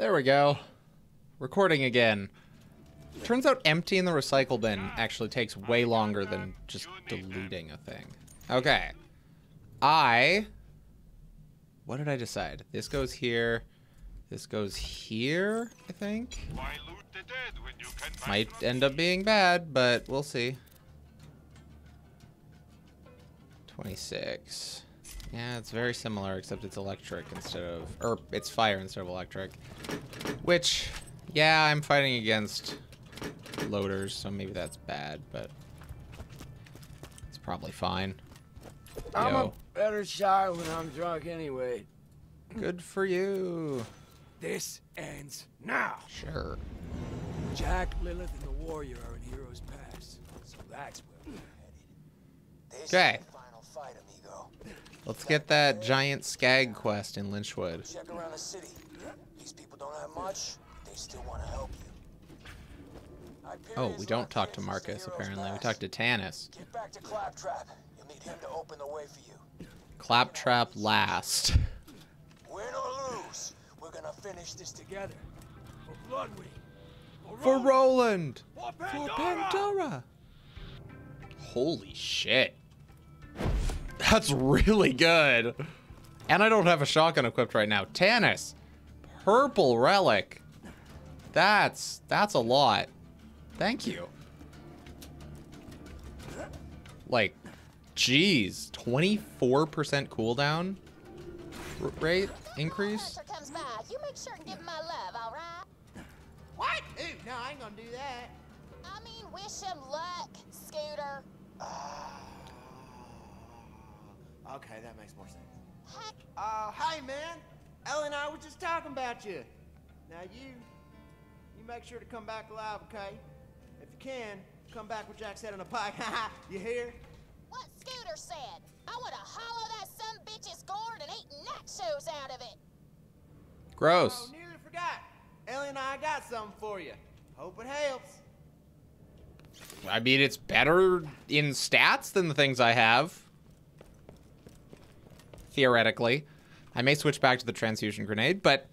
There we go. Recording again. Turns out emptying the recycle bin actually takes way longer than just deleting a thing. Okay. I... What did I decide? This goes here. This goes here, I think. Might end up being bad, but we'll see. 26. Yeah, it's very similar, except it's electric instead of... Or, it's fire instead of electric. Which, yeah, I'm fighting against loaders, so maybe that's bad, but... It's probably fine. I'm Yo. a better shot when I'm drunk anyway. Good for you. This ends now. Sure. Jack, Lilith, and the warrior are in Heroes Pass, so that's where we're headed. This Okay. is the final fight, amigo. Let's get that giant skag quest in Lynchwood. Check around the city. These people don't have much. They still want to help you. Oh, we don't talk to Marcus, apparently. We talk to Tannis. Get back to Claptrap. You'll need him to open the way for you. Claptrap last. Win or lose, we're gonna finish this together. For. For Roland! For For Pandora! Pandora! Holy shit. That's really good. And I don't have a shotgun equipped right now. Tannis! Purple relic. That's, that's a lot. Thank you. Like, geez, 24% cooldown r- rate increase? Hunter comes by, you make sure and give my love, all right? What? Ooh, no, I ain't gonna do that. I mean, wish him luck, Scooter. Ah. Okay, that makes more sense. Heck, Uh, hey man, Ellie and I were just talking about you. Now you, you make sure to come back alive, okay? If you can, come back with Jack's head on a pike. you hear? what Scooter said. I would have hollowed that some bitch's gourd and eaten nachos out of it. Gross. Oh, nearly forgot. Ellie and I got something for you. Hope it helps. I mean, it's better in stats than the things I have. Theoretically. I may switch back to the transfusion grenade, but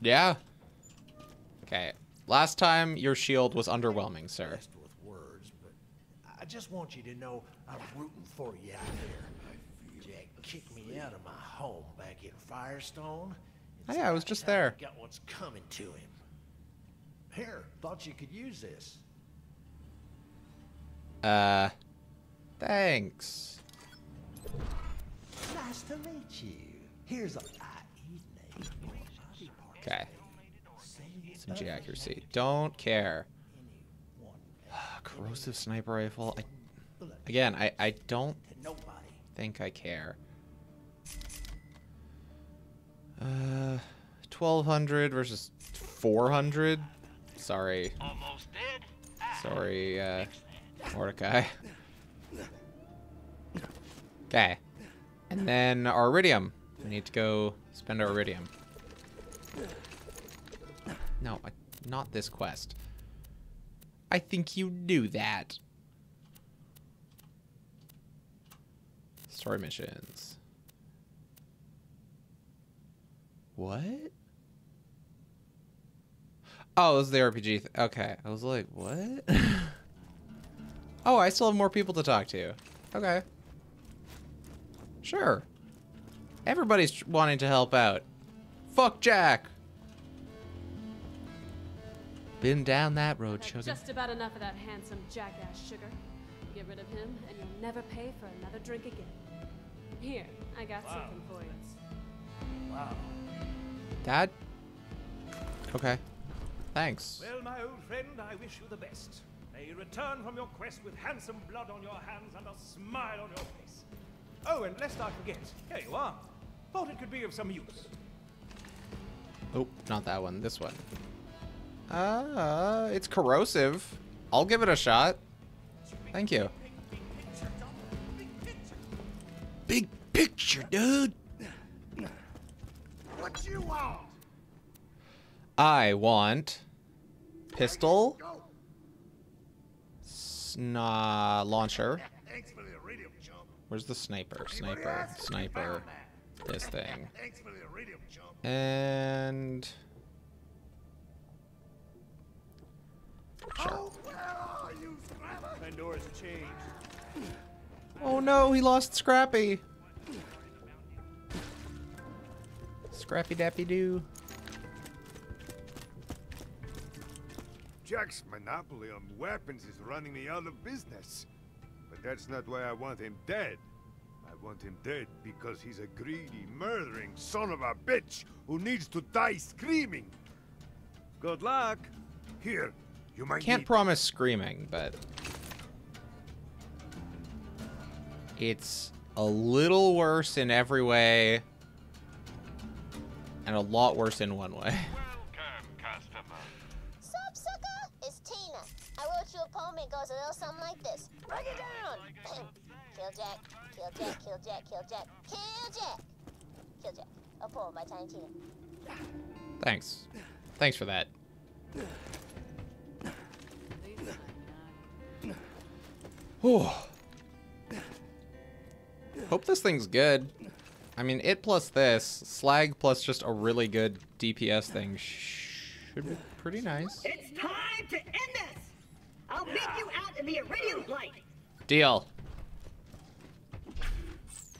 yeah. Okay. Last time your shield was underwhelming, sir. words, I just want you to know I'm rooting for you out there. Jack kicked me out of my home back in Firestone. Oh, yeah, I was just there. Got what's coming to him. Here, thought you could use this. Uh, thanks. Nice to meet you. Here's a IE name. Okay. SMG accuracy. Don't care. Corrosive sniper rifle. I, again, I, I don't think I care. Uh, 1200 versus 400. Sorry. Almost dead. Sorry, uh, Mordecai. Okay. And then our Eridium. We need to go spend our Eridium. No, not this quest. I think you knew that. Story missions. What? Oh, this is the RPG. Okay, I was like, what? oh, I still have more people to talk to. Okay. Sure. Everybody's wanting to help out. Fuck Jack. Been down that road, Had sugar. just about enough of that handsome jackass sugar. Get rid of him, and you'll never pay for another drink again. Here, I got something for you. Wow. Dad? Okay. Thanks. Well, my old friend, I wish you the best. May you return from your quest with handsome blood on your hands and a smile on your face. Oh, and lest I forget, here you are. Thought it could be of some use. Oh, not that one. This one. Uh, it's corrosive. I'll give it a shot. Thank you. Big picture, dude. What you want? I want pistol, sna launcher. Where's the sniper? Sniper. Sniper. This thing. And... Sure. Oh no, he lost Scrappy! Scrappy Dappy Doo. Jack's monopoly on weapons is running me out of business. But that's not why I want him dead. I want him dead because he's a greedy, murdering son of a bitch who needs to die screaming. Good luck. Here, you might Can't need- promise screaming, but it's a little worse in every way and a lot worse in one way. Welcome, customer. Sup, sucker? It's I wrote you a poem. It goes a little something like this. Break it down. kill Jack, kill Jack, kill Jack, kill Jack, kill Jack. Kill Jack. A poem by Tiny Tina. Thanks. Thanks for that. Whew. Hope this thing's good. I mean, it plus this, slag plus just a really good DPS thing should be pretty nice. It's time to end this! I'll meet you out in the Iridium light! Deal.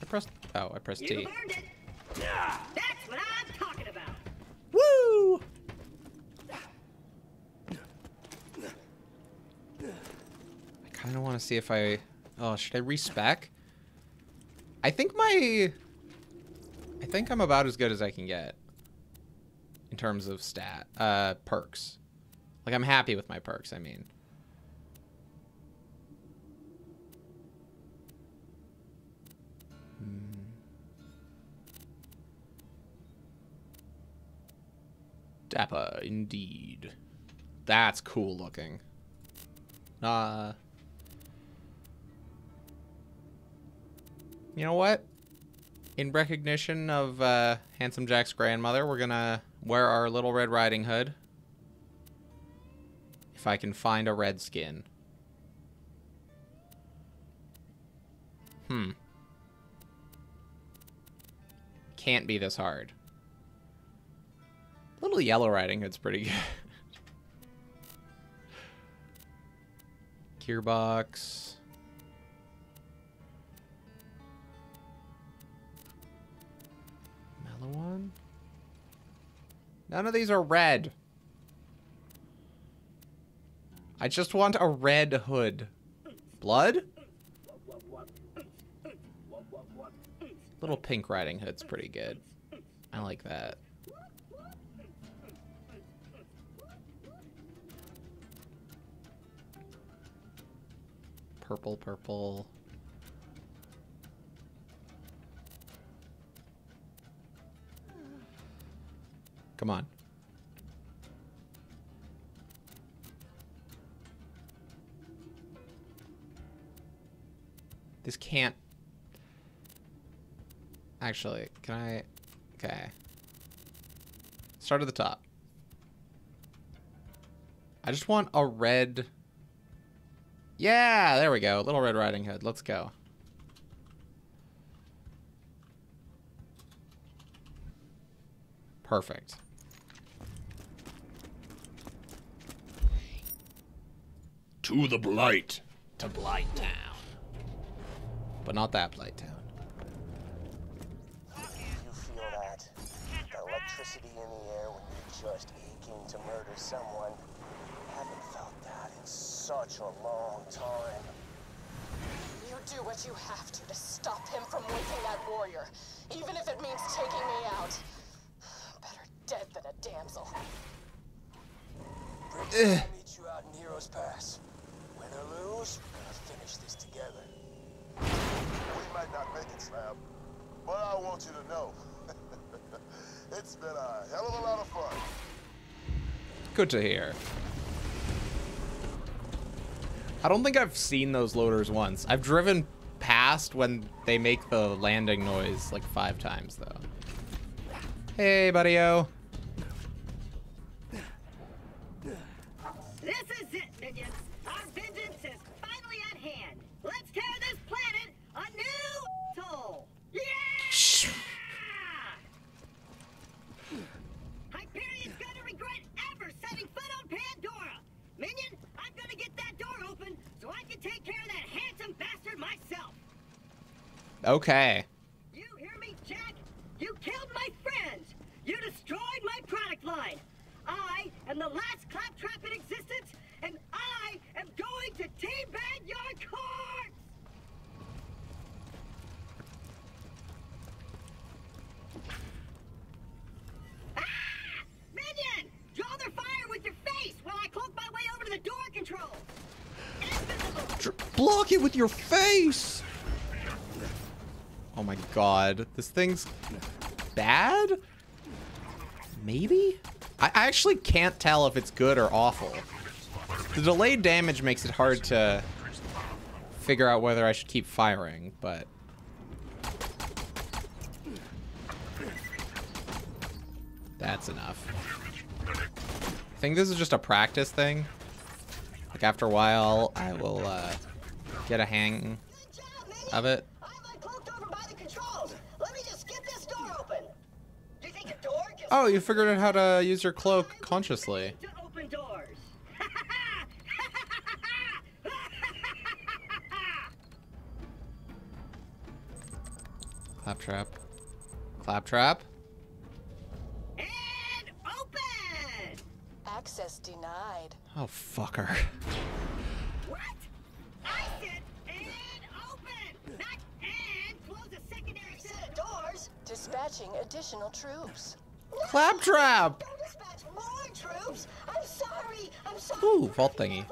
I pressed. Oh, I pressed You T. learned it! That's what I'm talking about! Woo! I kind of want to see if I. Oh, should I respec? I think my. I think I'm about as good as I can get. In terms of stat. Uh, perks. Like, I'm happy with my perks, I mean. Dapper, indeed. That's cool looking. Uh. You know what? In recognition of uh, Handsome Jack's grandmother, we're gonna wear our little Red Riding Hood. If I can find a red skin. Hmm. Can't be this hard. Little Yellow Riding Hood's pretty good. Gearbox. One. None of these are red. I just want a red hood. Blood? Little pink riding hood's pretty good. I like that. Purple, purple. Come on. This can't... Actually, can I... Okay. Start at the top. I just want a red... Yeah, there we go. Little Red Riding Hood. Let's go. Perfect. To the blight. To Blight Town. But not that Blight Town. You feel that? The electricity in the air when you're just aching to murder someone. Haven't felt that in such a long time. You do what you have to to stop him from waking that warrior, even if it means taking me out. Better dead than a damsel. Bridget, eh. I'll meet you out in Heroes Pass. Win or lose, we're gonna finish this together. We might not make it, Slab, but I want you to know. it's been a hell of a lot of fun. Good to hear. I don't think I've seen those loaders once. I've driven past when they make the landing noise like five times, though. Hey, buddy-o. Okay. You hear me, Jack? You killed my friends. You destroyed my product line. I am the last claptrap in existence, and I am going to teabag your corpse. Ah! Minion! Draw their fire with your face while I cloak my way over to the door control. Dr- block it with your face. Oh my god, this thing's bad? Maybe? I actually can't tell if it's good or awful. The delayed damage makes it hard to figure out whether I should keep firing, but... That's enough. I think this is just a practice thing. Like after a while, I will uh, get a hang of it. Oh, you figured out how to use your cloak consciously. Open doors. Claptrap. Claptrap? And open. Access denied. Oh, fucker. What? I said and open, not and close a secondary set of doors. Dispatching additional troops. Claptrap! Don't dispatch more troops. I'm sorry. I'm sorry. Ooh, vault thingy.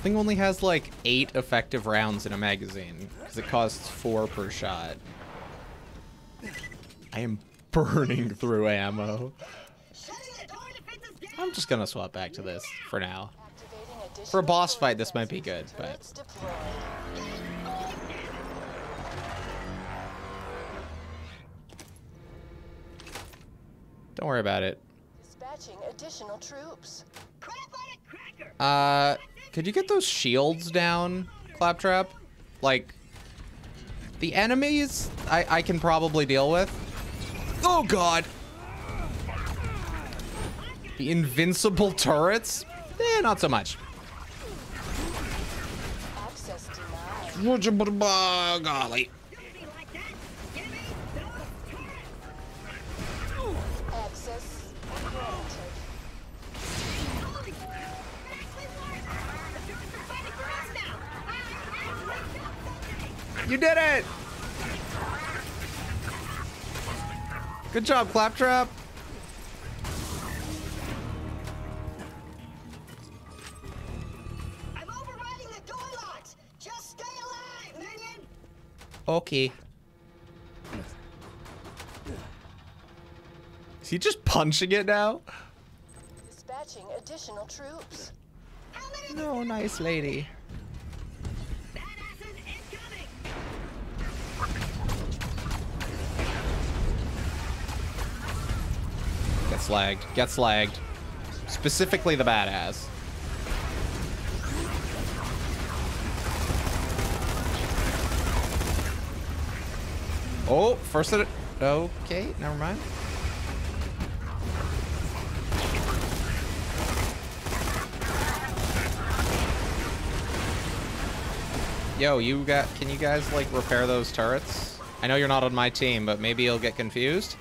Thing only has like eight effective rounds in a magazine because it costs four per shot. I am burning through ammo. I'm just gonna swap back to this for now. For a boss fight, this might be good, but don't worry about it. Dispatching additional troops. Uh, could you get those shields down, Claptrap? Like, the enemies, I, I can probably deal with. Oh, God. The invincible turrets? Eh, not so much. Golly. You did it! Good job, Claptrap. I'm overriding the door locks. Just stay alive, minion. Okay. Is he just punching it now? Dispatching additional troops. No, nice lady. Gets lagged. Gets lagged. Specifically the badass. Oh, first it. Okay, never mind. Yo, you got. Can you guys like repair those turrets? I know you're not on my team, but maybe you'll get confused.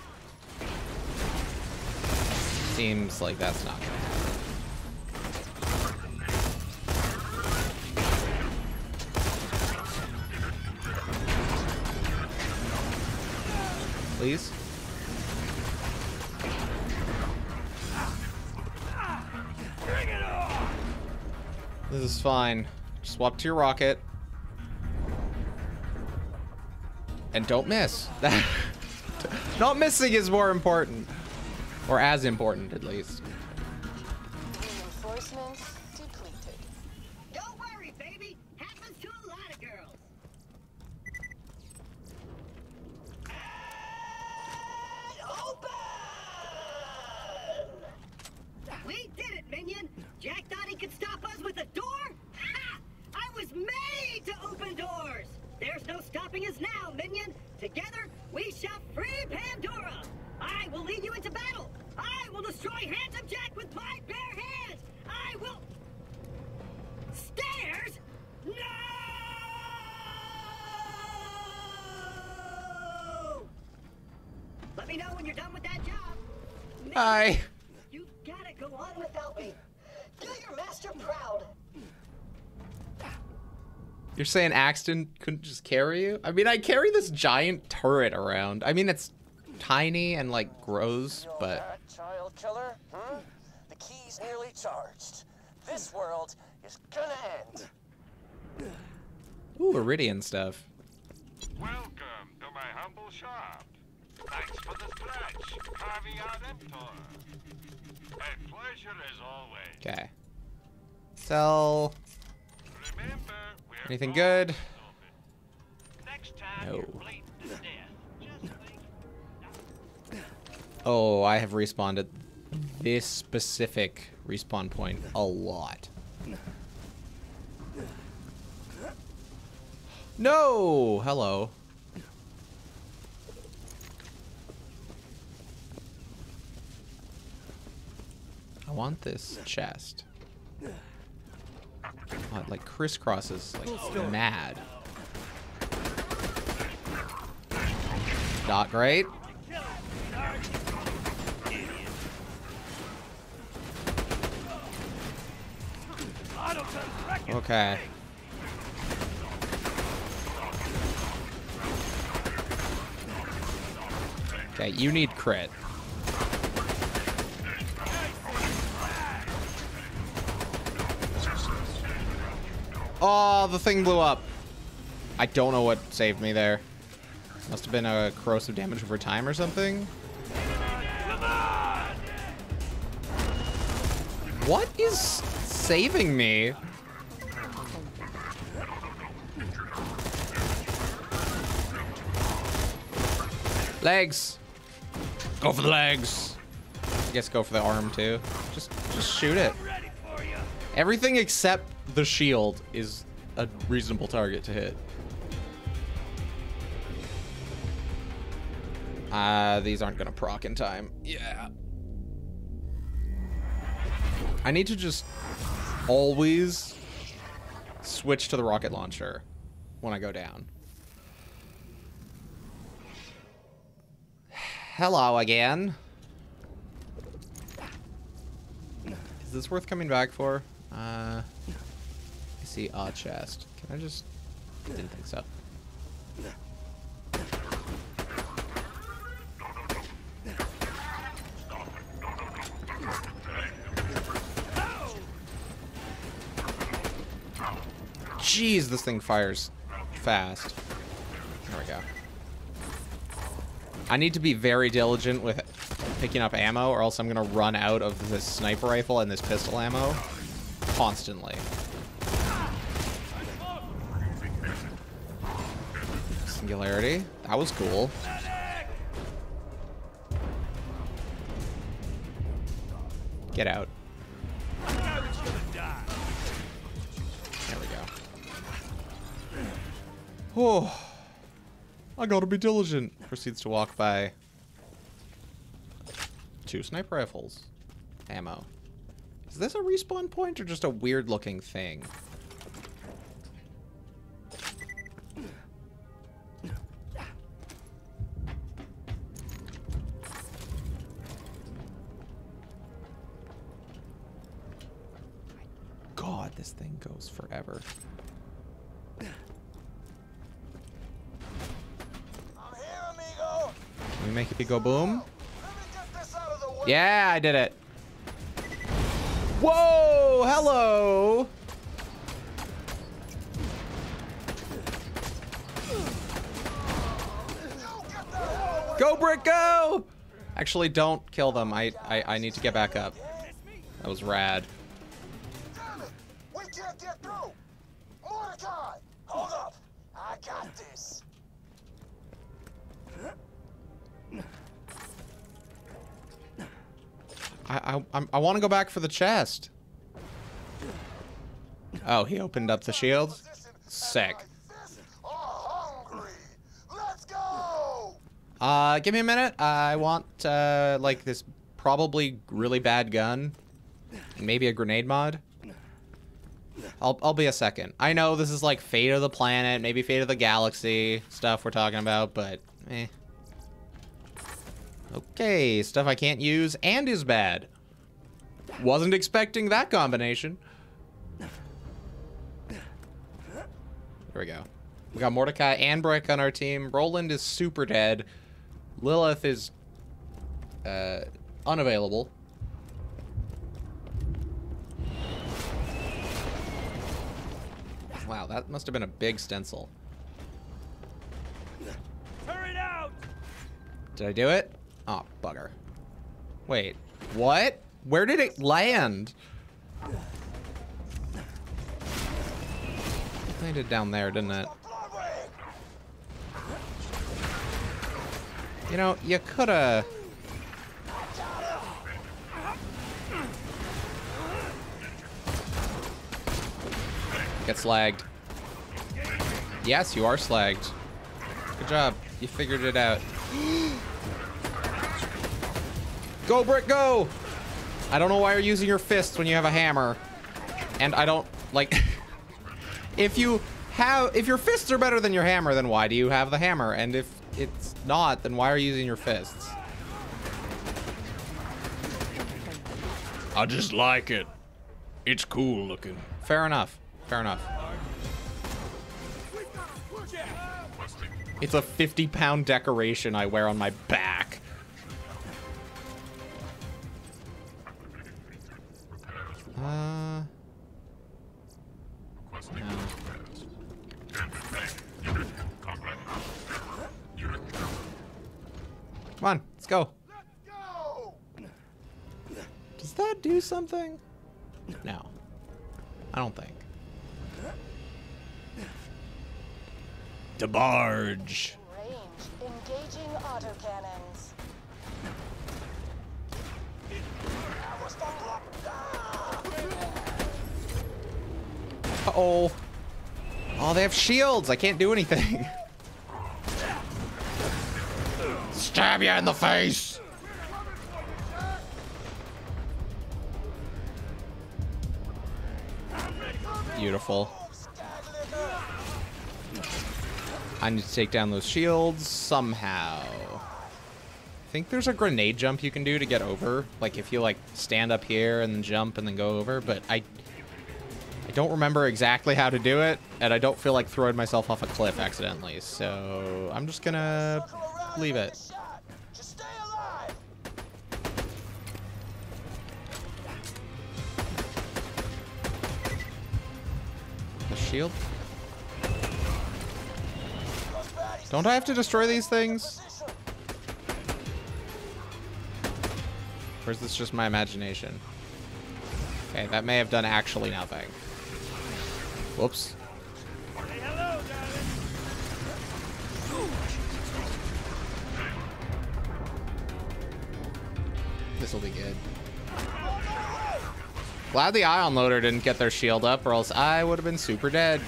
Seems like that's not gonna happen. Please. This is fine. Swap to your rocket. And don't miss. Not missing is more important. Or as important, at least. Saying Axton couldn't just carry you? I mean, I carry this giant turret around. I mean, it's tiny and like grows, but child killer? Hmm? The key's nearly charged. This world is gonna end. ooh, Eridium stuff. Welcome to my humble shop. Thanks for the stretch. Caveat emptor. A pleasure as always. Okay. Sell. Remember, we're Anything good? No. you're bleeding to death. Just think Oh, I have respawned at this specific respawn point a lot. No! Hello. I want this chest. Like crisscrosses like mad. Not great. Okay. Okay, you need crit. Oh, the thing blew up. I don't know what saved me there. Must have been a corrosive damage over time or something. What is saving me? Legs. Go for the legs. I guess go for the arm too. Just just shoot it. Everything except the shield is a reasonable target to hit. Uh, these aren't gonna proc in time. Yeah. I need to just always switch to the rocket launcher when I go down. Hello again. Is this worth coming back for? Uh, see a chest. Can I just? I Didn't think so. Jeez, this thing fires fast. There we go. I need to be very diligent with picking up ammo or else I'm going to run out of this sniper rifle and this pistol ammo constantly. Singularity. That was cool. Get out. There we go. Oh, I gotta be diligent. Proceeds to walk by two sniper rifles. Ammo. Is this a respawn point or just a weird looking thing? This thing goes forever. Can we make it go boom? Yeah, I did it. Whoa, hello. Go, Brick, go! Actually, don't kill them. I, I, I need to get back up. That was rad. Can't get through! Mordecai! Hold up! I got this! I, I, I want to go back for the chest. Oh, he opened up the shield? Sick. Uh, give me a minute. I want, uh, like this probably really bad gun. Maybe a grenade mod. I'll, I'll be a second. I know this is like fate of the planet, maybe fate of the galaxy stuff we're talking about, but eh. Okay, stuff I can't use and is bad. Wasn't expecting that combination. There we go. We got Mordecai and Brick on our team. Roland is super dead. Lilith is uh, unavailable. Wow, that must have been a big stencil. Hurry out! Did I do it? Oh, bugger. Wait, what? Where did it land? It landed down there, didn't it? You know, you coulda... Get slagged. Yes, you are slagged. Good job. You figured it out. go, Brick, go! I don't know why you're using your fists when you have a hammer. And I don't, like... if you have... If your fists are better than your hammer, then why do you have the hammer? And if it's not, then why are you using your fists? I just like it. It's cool looking. Fair enough. Fair enough. It's a 50 pound decoration I wear on my back. Uh. No. Come on, let's go. Does that do something? No. I don't think. The barge. Range. Engaging autocannons. Uh oh. Oh, they have shields. I can't do anything. Stab you in the face. Beautiful. I need to take down those shields somehow. I think there's a grenade jump you can do to get over. Like if you like stand up here and jump and then go over, but I I don't remember exactly how to do it, and I don't feel like throwing myself off a cliff accidentally, so I'm just gonna leave it. The shield? Don't I have to destroy these things? Or is this just my imagination? Okay, that may have done actually nothing. Whoops. This will be good. Glad the ion loader didn't get their shield up, or else I would have been super dead.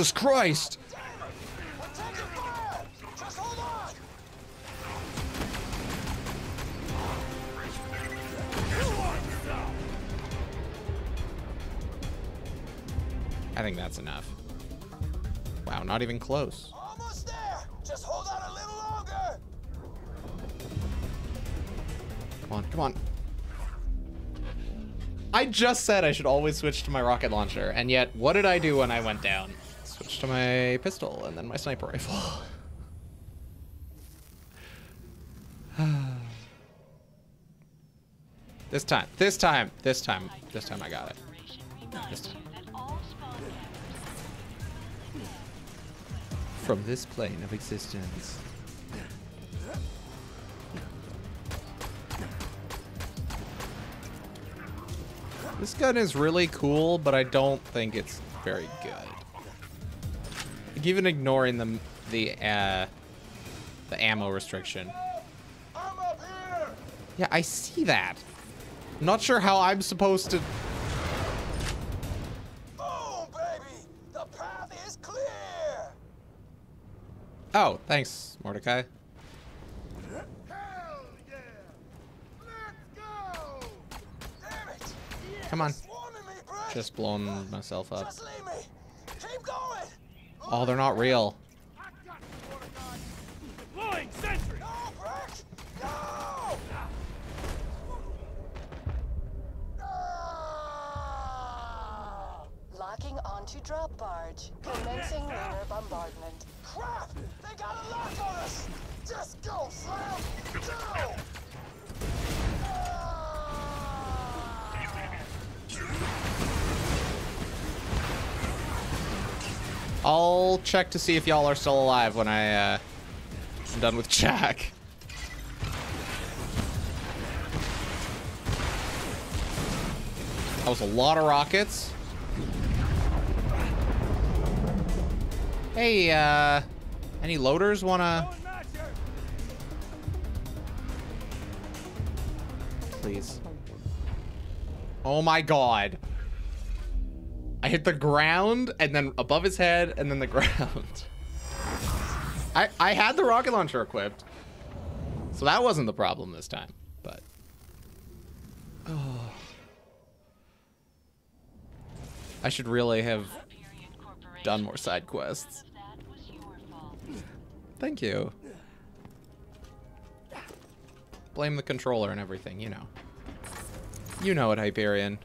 Jesus Christ! I think that's enough. Wow, not even close. Almost there. Just hold on a little longer. Come on, come on. I just said I should always switch to my rocket launcher, and yet, what did I do when I went down? To my pistol, and then my sniper rifle. this time, this time, this time, this time I got it. This time. From this plane of existence. This gun is really cool, but I don't think it's very good. Like even ignoring the the uh, the ammo restriction. Yeah, I see that. I'm not sure how I'm supposed to. Boom, baby! The path is clear. Oh, thanks, Mordecai. Come on. Me, Just blowing myself up. Just leave me. Keep going. Oh, they're not real. Locking onto drop barge. Commencing lunar bombardment. Crap! They got a lock on us! I'll check to see if y'all are still alive when I, uh, am done with Jack. That was a lot of rockets. Hey, uh, any loaders wanna... Please. Oh my god. Hit the ground and then above his head and then the ground. I, I had the rocket launcher equipped. So that wasn't the problem this time, but. Oh. I should really have done more side quests. Thank you. Blame the controller and everything, you know. You know it, Hyperion.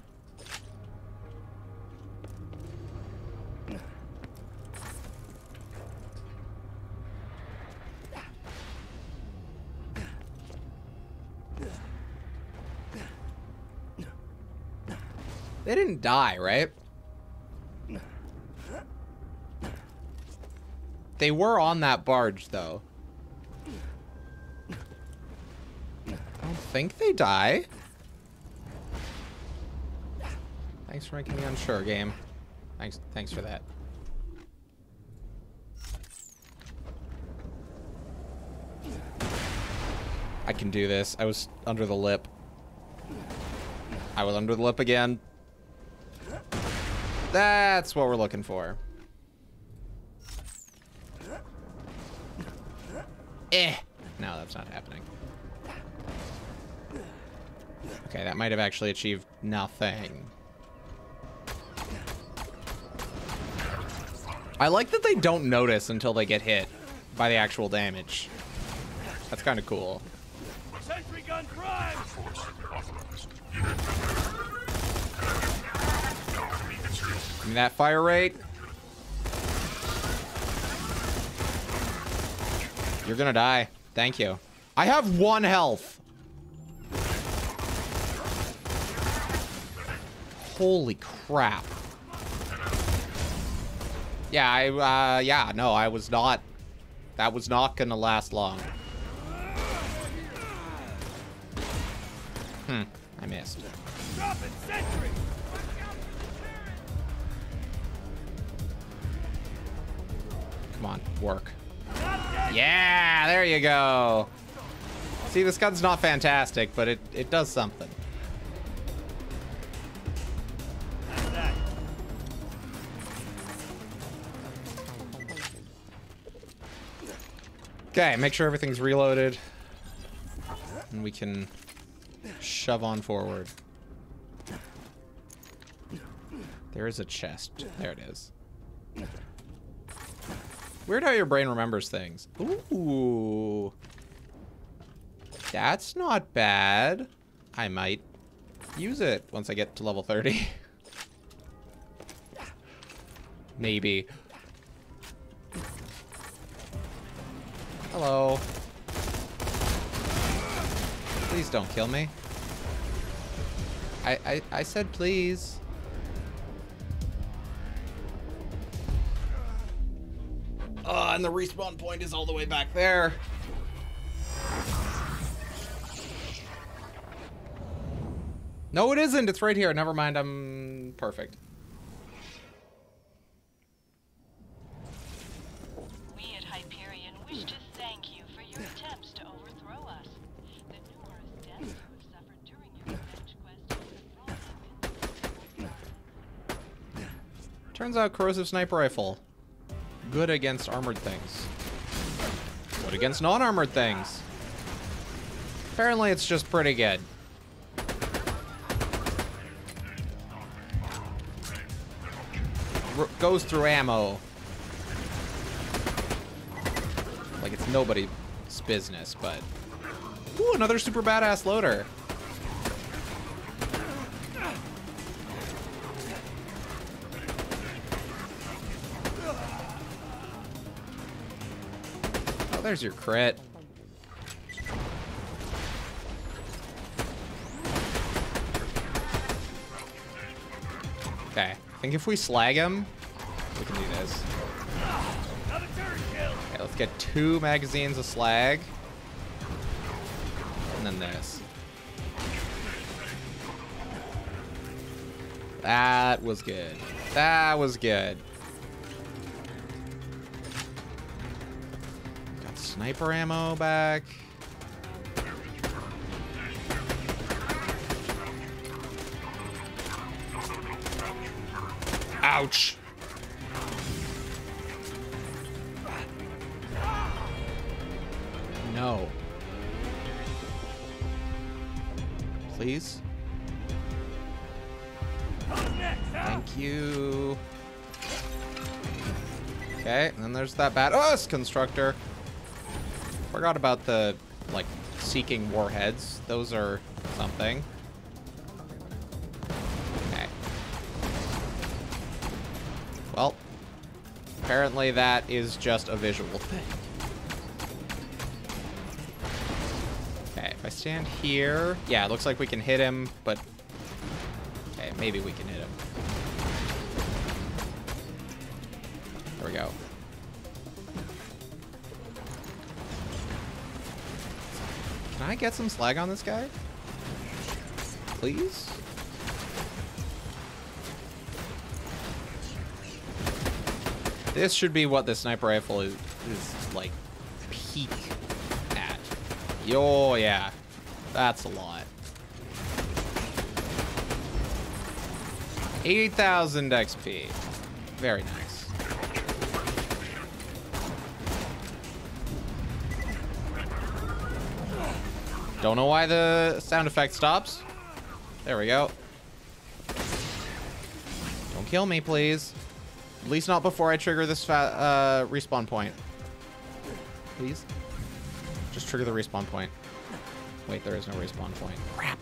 Die, right? They were on that barge, though. I don't think they die. Thanks for making me unsure, game. Thanks, thanks for that. I can do this. I was under the lip. I was under the lip again. That's what we're looking for. Eh. No, that's not happening. Okay, that might have actually achieved nothing. I like that they don't notice until they get hit by the actual damage. That's kind of cool. Sentry gun prime! Give me that fire rate. You're gonna die. Thank you. I have one health. Holy crap. Yeah, I, uh, yeah, no, I was not, that was not gonna last long. Hmm, I missed. Come on, work. Yeah, there you go. See, this gun's not fantastic, but it, it does something. Okay, make sure everything's reloaded. And we can shove on forward. There is a chest. There it is. Weird how your brain remembers things. Ooh. That's not bad. I might use it once I get to level 30. Maybe. Hello. Please don't kill me. I, I, I said please. And the respawn point is all the way back there. No, it isn't. It's right here. Never mind. I'm perfect. We at Hyperion wish to thank you for your attempts to overthrow us. The numerous deaths you have suffered during your revenge quest Turns out corrosive sniper rifle. Good against armored things. What against non-armored things. Apparently it's just pretty good. R goes through ammo. Like it's nobody's business, but... Ooh, another super badass loader. There's your crit. Okay, I think if we slag him, we can do this. Okay, let's get two magazines of slag. And then this. That was good. That was good. Sniper ammo back. Ouch. No. Please? Thank you. Okay, and then there's that bad oh, us constructor. Forgot about the like seeking warheads. Those are something. Okay. Well, apparently that is just a visual thing. Okay, if I stand here, yeah, it looks like we can hit him, but okay, maybe we can hit him. There we go. Can I get some slag on this guy? Please? This should be what the sniper rifle is, is like, peak at. Yo, yeah. That's a lot. 8,000 XP. Very nice. Don't know why the sound effect stops. There we go. Don't kill me, please. At least not before I trigger this uh, respawn point. Please? Just trigger the respawn point. Wait, there is no respawn point. Crap.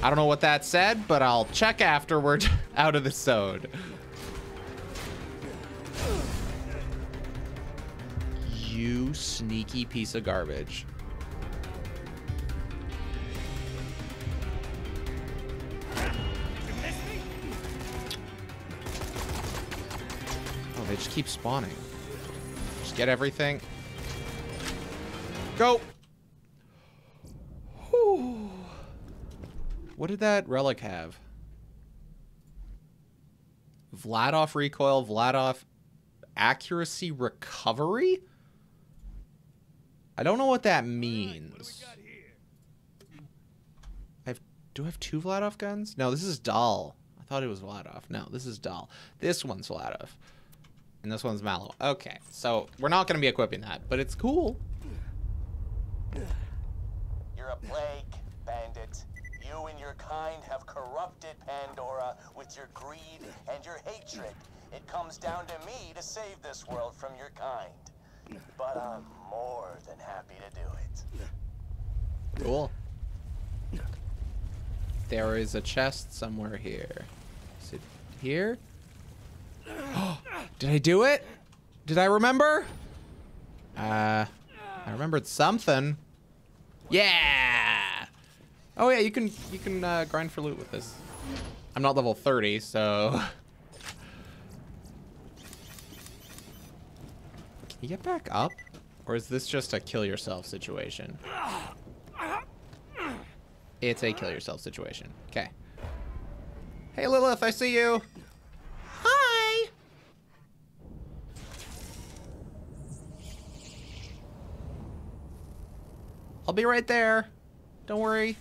I don't know what that said, but I'll check afterward out of the zone. You sneaky piece of garbage. Oh, they just keep spawning. Just get everything. Go! Whew. What did that relic have? Vladoff recoil, Vladoff accuracy recovery? I don't know what that means. I have, do I have two Vladoff guns? No, this is Dahl. I thought it was Vladoff. No, this is Dahl. This one's Vladoff. And this one's Mallow. Okay, so we're not going to be equipping that, but it's cool. You're a plague, bandit. You and your kind have corrupted Pandora with your greed and your hatred. It comes down to me to save this world from your kind. But I'm more than happy to do it. Cool. There is a chest somewhere here. Is it here? Did I do it? Did I remember? Uh, I remembered something. Yeah. Oh yeah, you can you can uh, grind for loot with this. I'm not level 30, so. Can you get back up? Or is this just a kill yourself situation? It's a kill yourself situation. Okay. Hey Lilith, I see you. Hi. I'll be right there. Don't worry.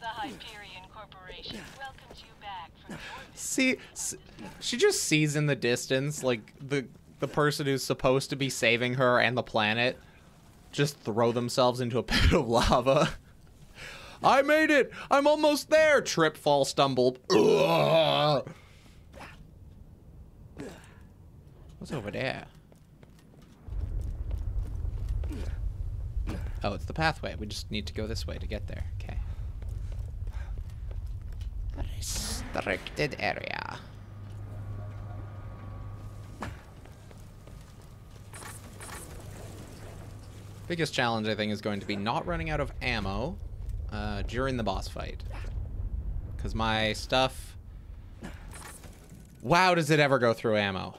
The Hyperion Corporation welcomes you back from See, s- she just sees in the distance, like the the person who's supposed to be saving her and the planet just throw themselves into a pit of lava. I made it! I'm almost there! Trip, fall, stumble. What's over there? Oh, it's the pathway. We just need to go this way to get there. Okay. Restricted area. Biggest challenge, I think, is going to be not running out of ammo uh, during the boss fight. Because my stuff... Wow, does it ever go through ammo?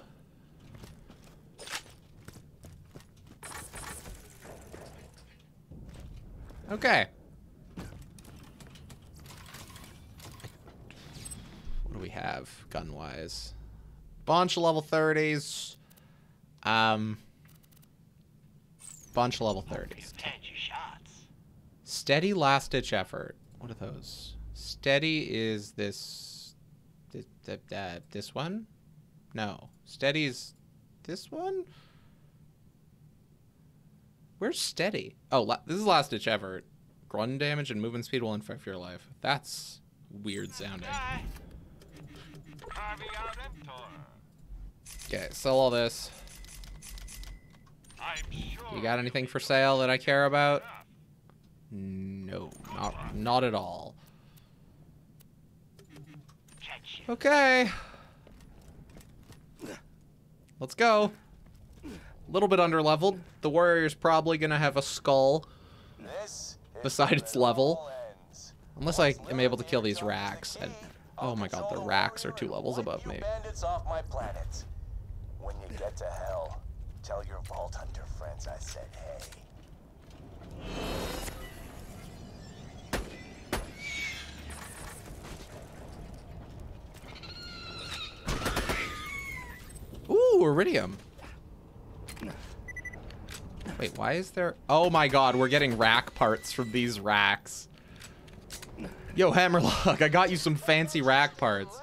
Okay. What do we have gun-wise? Bunch of level 30s. Um, bunch of level 30s. Steady last-ditch effort. What are those? Steady is this... This, uh, this one? No. Steady is this one? Where's steady? Oh, la this is last ditch effort. Run damage and movement speed will infect your life. That's weird sounding. Okay, sell all this. You got anything for sale that I care about? No, not not at all. Okay. Let's go. A little bit under leveled. The warrior's probably gonna have a skull beside its level. Unless I am able to kill these Rakks. And, oh my god, the Rakks are two levels above me. When you get to hell, tell your Vault Hunter friends I said hey. Ooh, Eridium. Wait, why is there... Oh my god, we're getting Rakk parts from these Rakks. Yo, Hammerlock, I got you some fancy Rakk parts.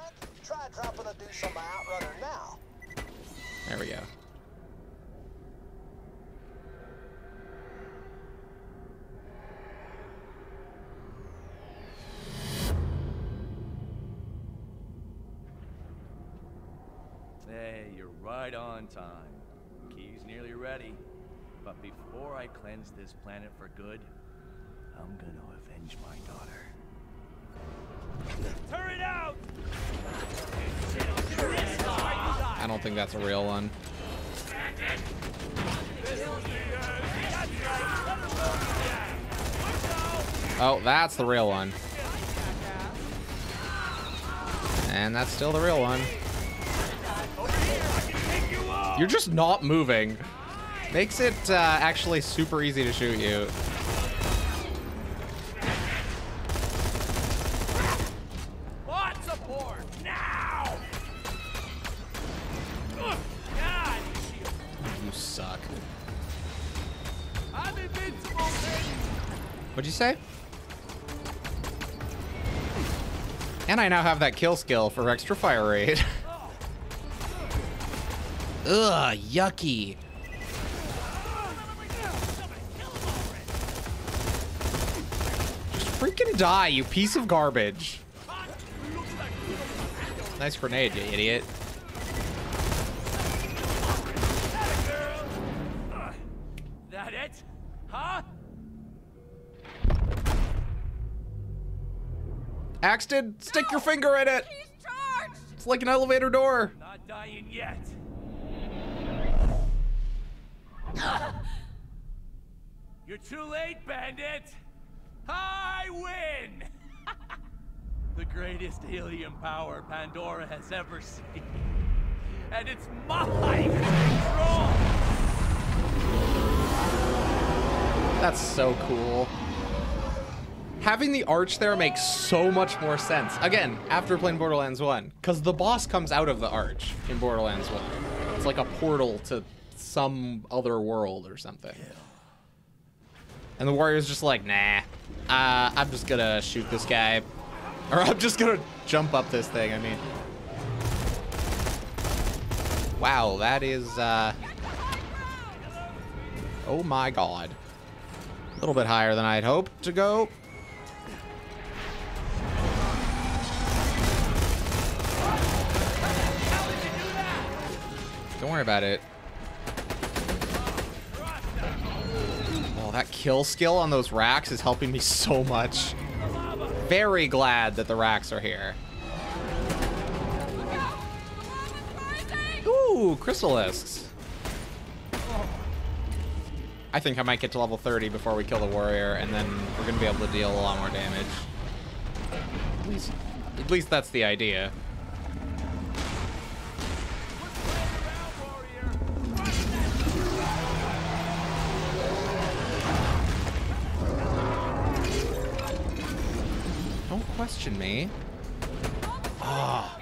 I'm gonna avenge my daughter. Turn it out! I don't think that's a real one. Oh, that's the real one. And that's still the real one. You're just not moving. Makes it uh, actually super easy to shoot you. And I now have that kill skill for extra fire rate. Ugh, yucky. Just freaking die, you piece of garbage. Nice grenade, you idiot. Axton, stick your finger in it. It's like an elevator door. Not dying yet. You're too late, bandit! I win! the greatest helium power Pandora has ever seen. And it's mine to control! That's so cool. Having the arch there makes so much more sense. Again, after playing Borderlands 1, because the boss comes out of the arch in Borderlands 1. It's like a portal to some other world or something. And the warrior's just like, nah, uh, I'm just gonna shoot this guy. Or I'm just gonna jump up this thing, I mean. Wow, that is, uh... Oh my god. A little bit higher than I'd hoped to go. Don't worry about it. Oh, that kill skill on those Rakks is helping me so much. Very glad that the Rakks are here. Ooh, Crystalisks. I think I might get to level 30 before we kill the warrior, and then we're going to be able to deal a lot more damage. At least, at least that's the idea. Me. Ah.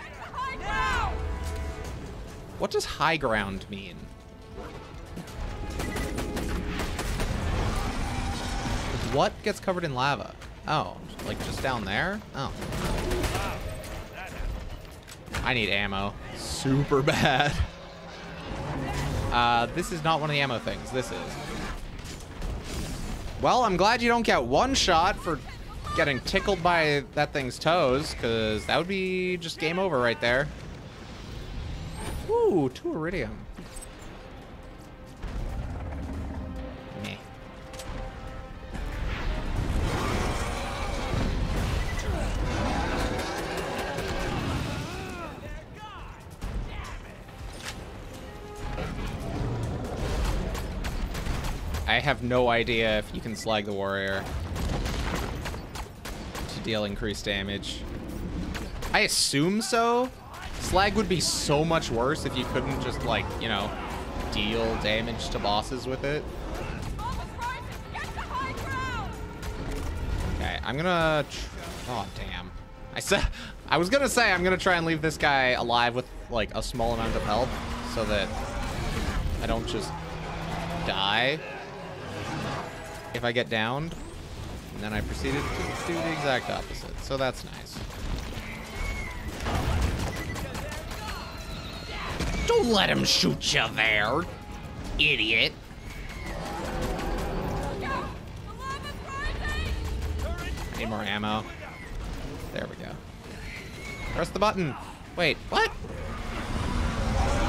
What does high ground mean? What gets covered in lava? Oh, like just down there? Oh. I need ammo. Super bad. Uh, this is not one of the ammo things. This is. Well, I'm glad you don't get one shot for getting tickled by that thing's toes, because that would be just game over right there. Ooh, two Eridium. Meh. I have no idea if you can slag the warrior deal increased damage. I assume so. Slag would be so much worse if you couldn't just like, you know, deal damage to bosses with it. Okay, I'm gonna... Oh, damn. I said... I was gonna say I'm gonna try and leave this guy alive with, like, a small amount of health so that I don't just die if I get downed. And then I proceeded to do the exact opposite. So that's nice. Don't let him shoot you there, idiot. Need more ammo. There we go. Press the button. Wait, what?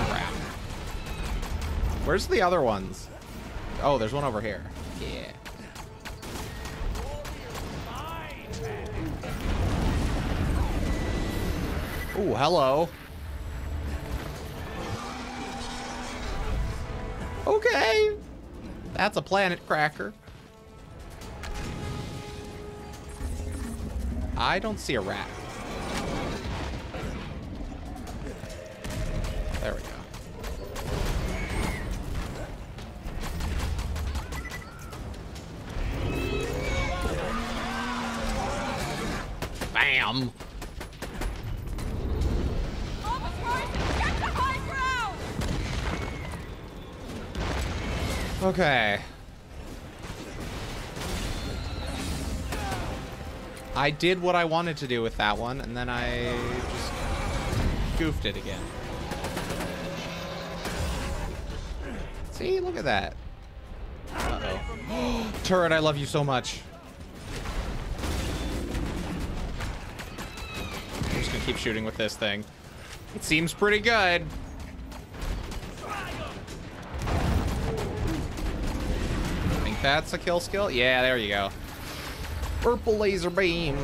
Crap. Where's the other ones? Oh, there's one over here. Yeah. Hello. Okay. That's a planet cracker. I don't see a rat. Okay. I did what I wanted to do with that one, and then I just goofed it again. See, look at that. Uh-oh. Turret, I love you so much. I'm just gonna keep shooting with this thing. It seems pretty good. That's a kill skill? Yeah, there you go. Purple laser beam.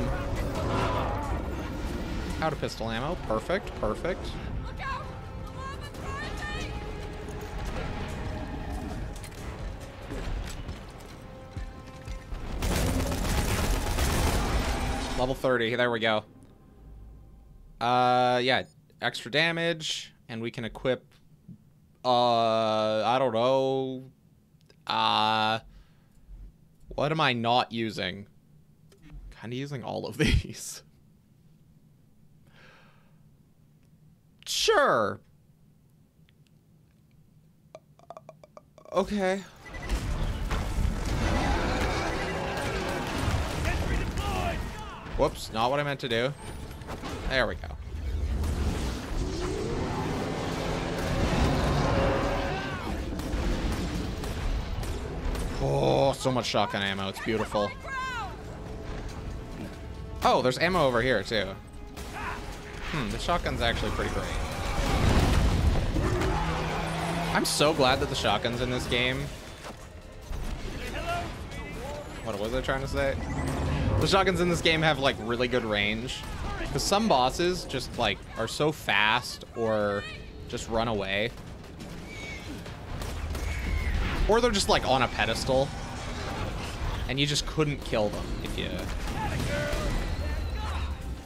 Out of pistol ammo. Perfect, perfect. Level 30. There we go. Uh, yeah. Extra damage. And we can equip... Uh, I don't know. Uh... What am I not using? Kind of using all of these. Sure. Okay. Whoops, not what I meant to do. There we go. Oh, so much shotgun ammo. It's beautiful. Oh, there's ammo over here, too. Hmm, the shotgun's actually pretty great. I'm so glad that the shotguns in this game... What was I trying to say? The shotguns in this game have, like, really good range. Because some bosses just, like, are so fast or just run away. Or they're just, like, on a pedestal. And you just couldn't kill them if you...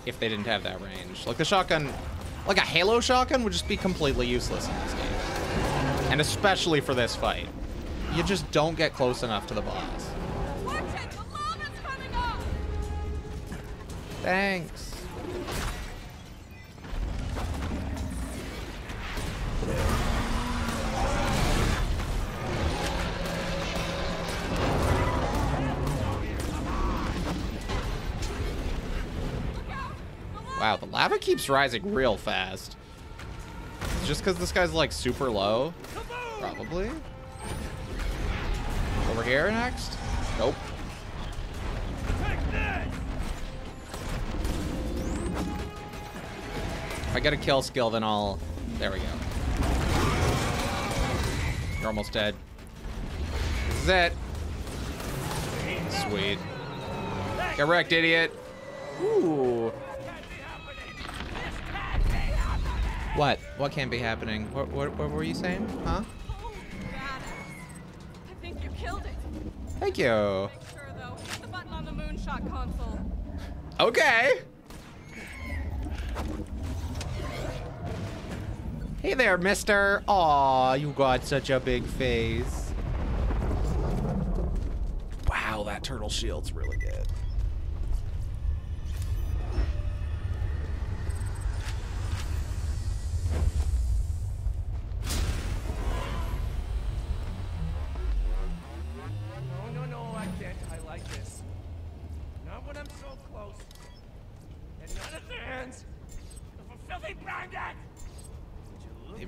If they didn't have that range. Like, the shotgun... Like, a Halo shotgun would just be completely useless in this game. And especially for this fight. You just don't get close enough to the boss. Thanks. Wow, the lava keeps rising real fast. Just because this guy's like super low? Probably. Over here next? Nope. If I get a kill skill, then I'll... There we go. You're almost dead. This is it. Sweet. Get wrecked, idiot. Ooh. What? What can't be happening? What, what, what were you saying? Huh? I think you killed it. Thank you. Sure though, hit the button on the moonshot console. Okay. Hey there, mister. Aw, you got such a big face. Wow, that turtle shield's really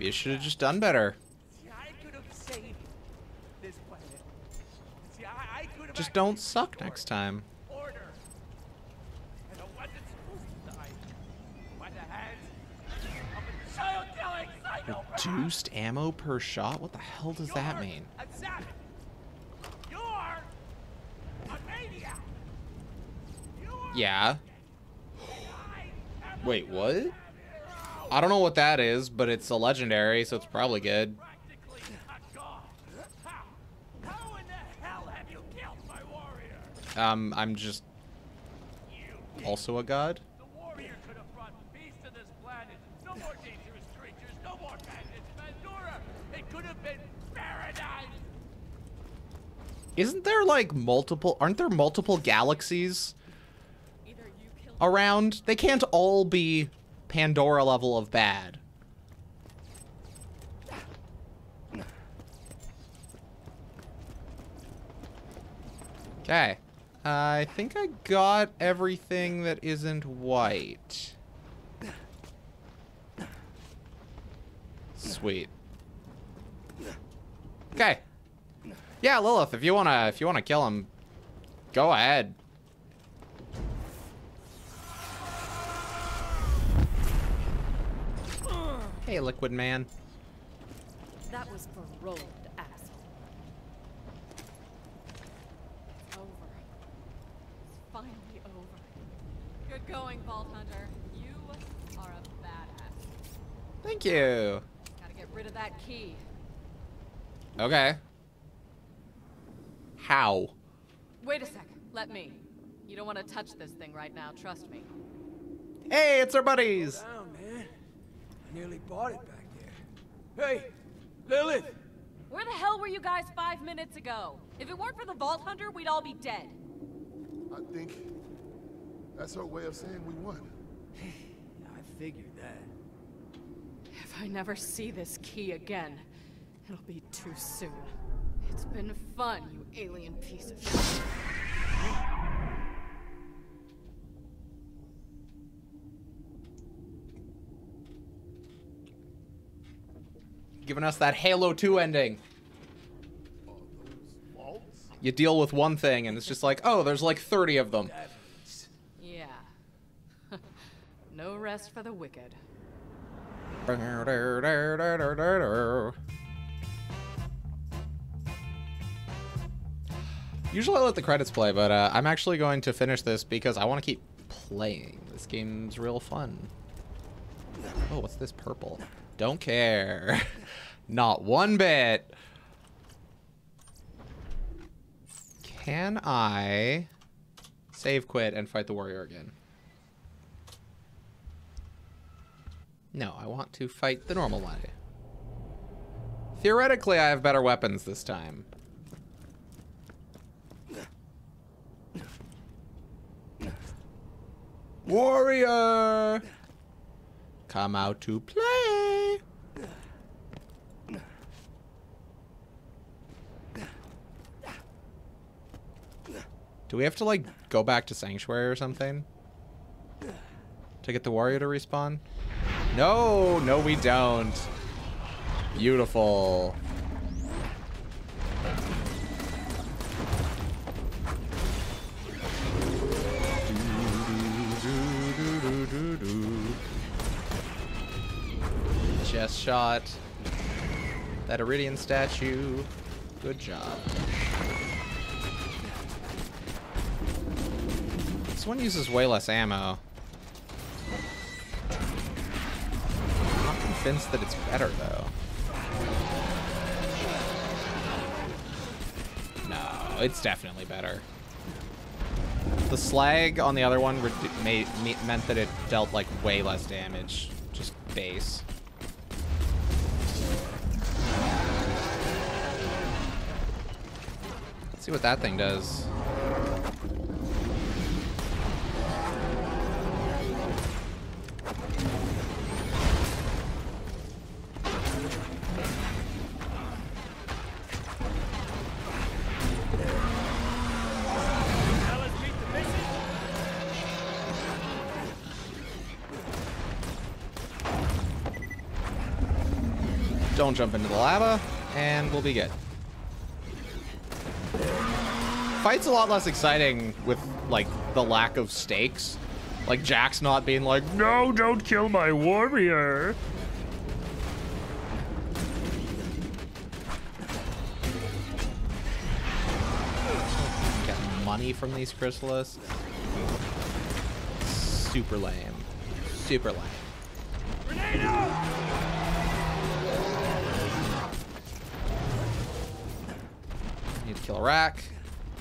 you should have just done better. See, I could have saved this planet. See, I, I could have Just don't suck next time. order. And I wasn't supposed to die. By the hands of a child-killing psychopath! Reduced ammo per shot? What the hell does that mean? A savage! You're a maniac! Yeah. Wait, what? I don't know what that is, but it's a legendary, so it's probably good. Um, I'm just also a god. Isn't there like multiple, aren't there multiple galaxies around? They can't all be Pandora level of bad. Okay. I think I got everything that isn't white. Sweet. Okay. Yeah, Lilith, if you wanna if you wanna kill him, go ahead. Hey, Liquid Man. That was for Roland, asshole. It's over. It's finally over. Good going, Vault Hunter. You are a badass. Thank you. Gotta get rid of that key. Okay. How? Wait a sec. Let me. You don't want to touch this thing right now, trust me. Hey, it's our buddies. Slow down, man. I nearly bought it back there. Hey, Lilith! Where the hell were you guys five minutes ago? If it weren't for the Vault Hunter, we'd all be dead. I think that's her way of saying we won. I figured that. If I never see this key again, it'll be too soon. It's been fun, you alien piece of shit. Giving us that Halo 2 ending. You deal with one thing, and it's just like, oh, there's like 30 of them. Yeah. no rest for the wicked. Usually I let the credits play, but uh, I'm actually going to finish this because I want to keep playing. This game's real fun. Oh, what's this purple? Don't care. Not one bit. Can I save quit and fight the warrior again? No, I want to fight the normal one. Theoretically, I have better weapons this time. Warrior! Come out to play! Do we have to, like, go back to Sanctuary or something? To get the warrior to respawn? No, no we don't. Beautiful. Chest shot. That Eridian statue. Good job. This one uses way less ammo. I'm not convinced that it's better, though. No, it's definitely better. The slag on the other one meant that it dealt like way less damage. Just base. See what that thing does. Don't jump into the lava, and we'll be good. Fight's a lot less exciting with, like, the lack of stakes. Like, Jack's not being like, No, don't kill my warrior! Get money from these chrysalises. Super lame. Super lame. Grenade out! Need to kill a Rakk.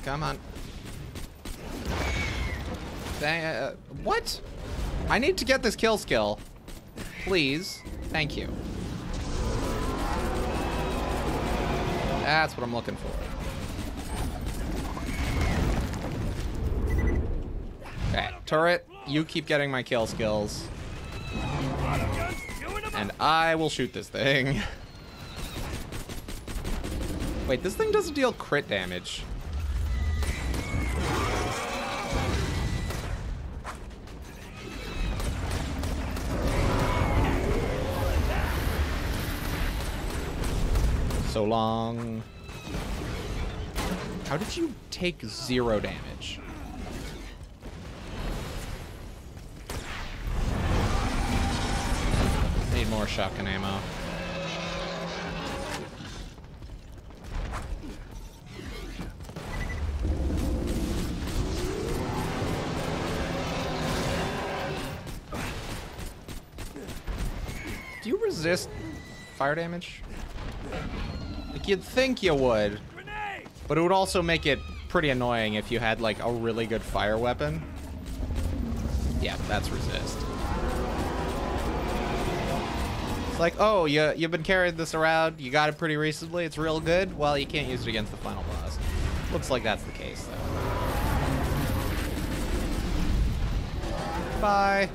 Come on. Dang, uh, what? I need to get this kill skill. Please. Thank you. That's what I'm looking for. Okay, turret, you keep getting my kill skills. And I will shoot this thing. Wait, this thing doesn't deal crit damage. Long. How did you take zero damage? Need more shotgun ammo. Do you resist fire damage? Like you'd think you would, but it would also make it pretty annoying if you had like a really good fire weapon. Yeah, that's resist. It's like, oh, you, you've been carrying this around, you got it pretty recently, it's real good? Well, you can't use it against the final boss. Looks like that's the case, though. Bye.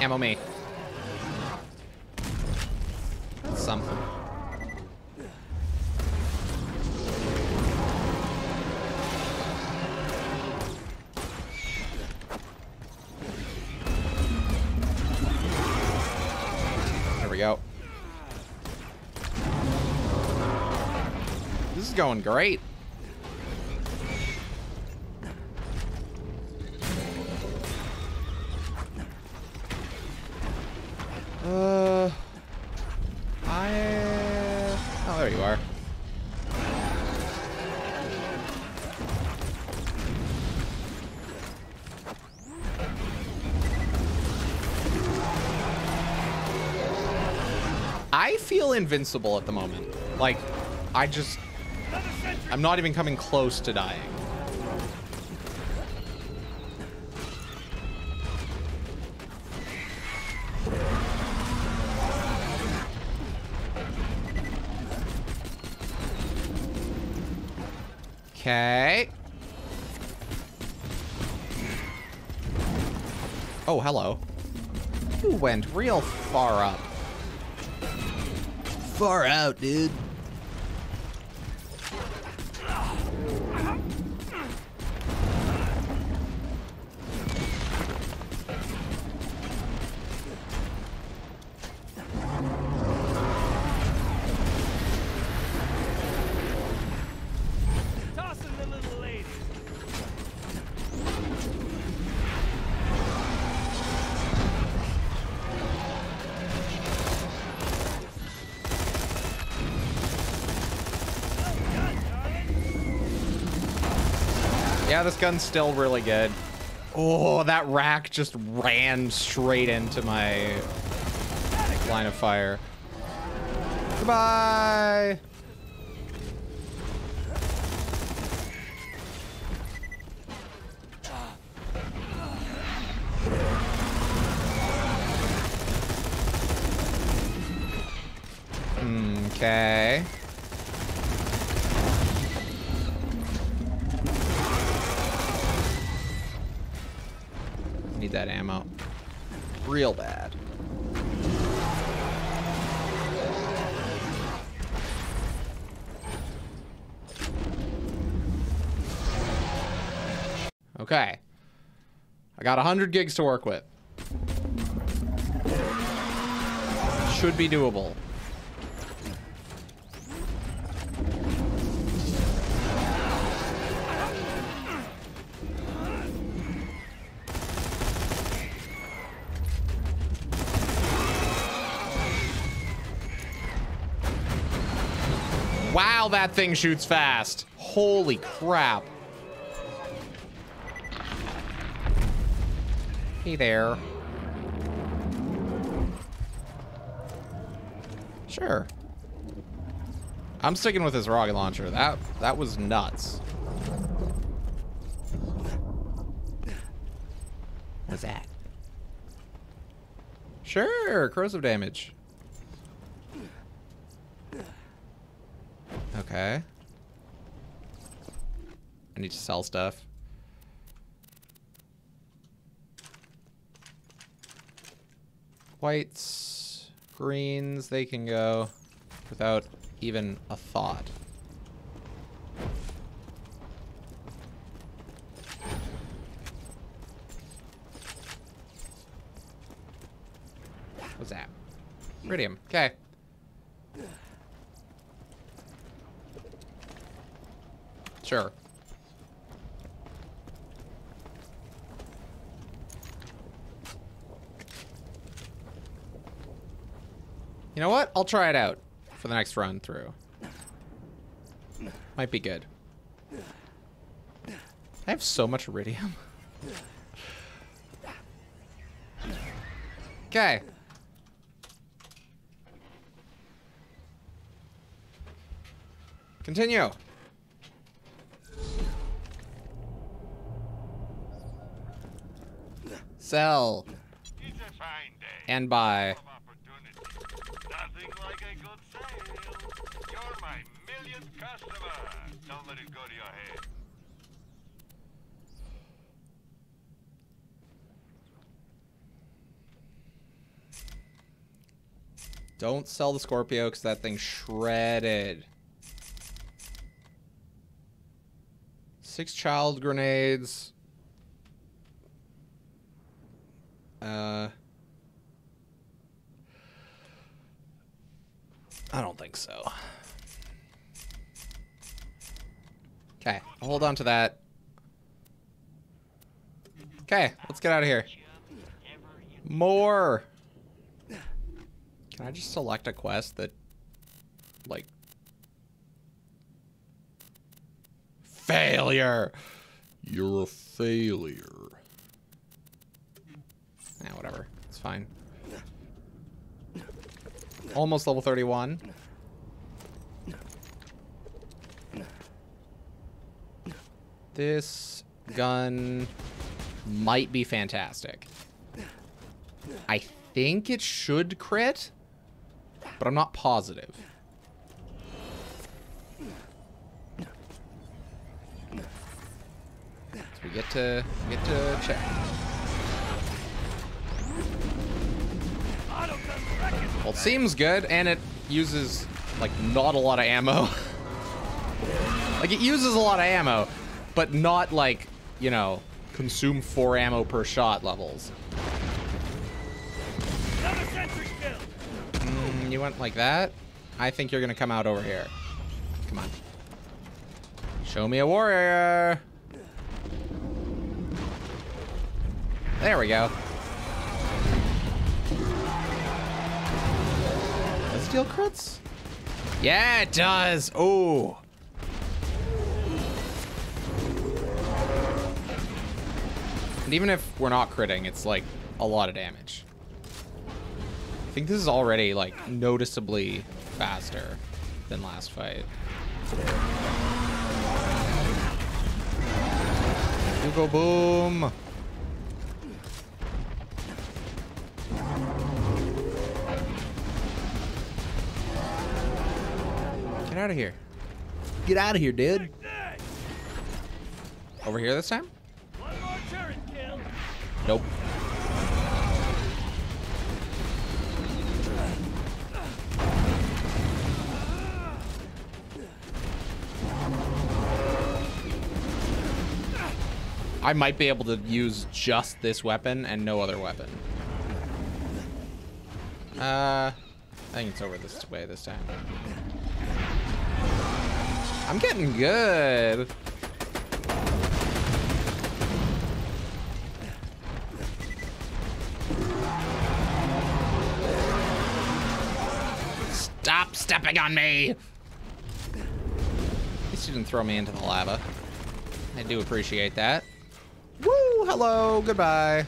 Ammo me. Something. There we go. This is going great. Invincible at the moment. Like, I just. I'm not even coming close to dying. Okay. Oh, hello. You went real far up. Far out, dude. Yeah, this gun's still really good. Oh, that Rakk just ran straight into my line of fire. Goodbye. Hmm, okay. Need that ammo. Real bad. Okay. I got 100 gigs to work with. Should be doable. That thing shoots fast. Holy crap. Hey there. Sure. I'm sticking with this rocket launcher. That that was nuts. What's that? Sure, corrosive damage. Okay. I need to sell stuff. Whites, greens, they can go without even a thought. What's that? Eridium. Okay. Sure. You know what? I'll try it out for the next run through. Might be good. I have so much Eridium. Okay. Continue. Sell. And buy. Nothing like a good sale. You're my millionth customer. Don't let it go to your head. Don't sell the Scorpio because that thing's shredded. Six child grenades. Uh. I don't think so. Okay, I'll hold on to that. Okay, let's get out of here. More. Can I just select a quest that, like, failure? You're a failure. Yeah, whatever. It's fine. Almost level 31. This gun might be fantastic. I think it should crit, but I'm not positive. So we get to get to check. Well, it seems good, and it uses like not a lot of ammo. like it uses a lot of ammo, but not like you know consume four ammo per shot levels. Another sentry kill. Mm, you went like that? I think you're gonna come out over here. Come on. Show me a warrior. There we go. Deal crits? Yeah, it does. Oh. And even if we're not critting, it's like a lot of damage. I think this is already like noticeably faster than last fight. Hugo boom. Get out of here. Get out of here, dude. Over here this time? One more turret kill. Nope. I might be able to use just this weapon and no other weapon. Uh, I think it's over this way this time. I'm getting good. Stop stepping on me! At least you didn't throw me into the lava. I do appreciate that. Woo! Hello, goodbye.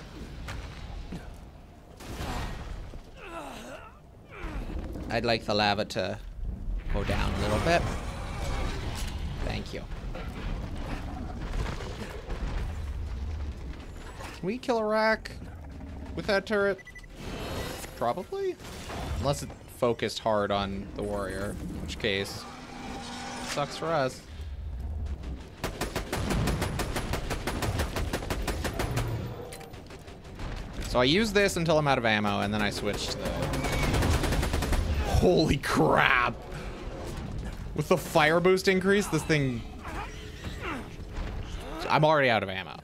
I'd like the lava to go down a little bit. Thank you. Can we kill a Rakk with that turret? Probably. Unless it focused hard on the warrior, in which case, sucks for us. So I use this until I'm out of ammo, and then I switch to the... Holy crap! With the fire boost increase, this thing... I'm already out of ammo.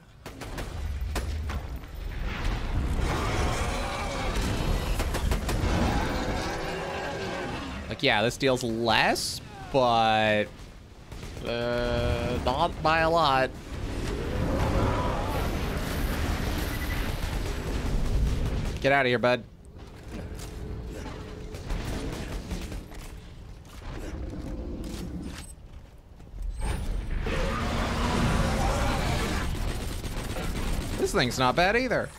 Like, yeah, this deals less, but... Uh, not by a lot. Get out of here, bud. Thing's not bad either.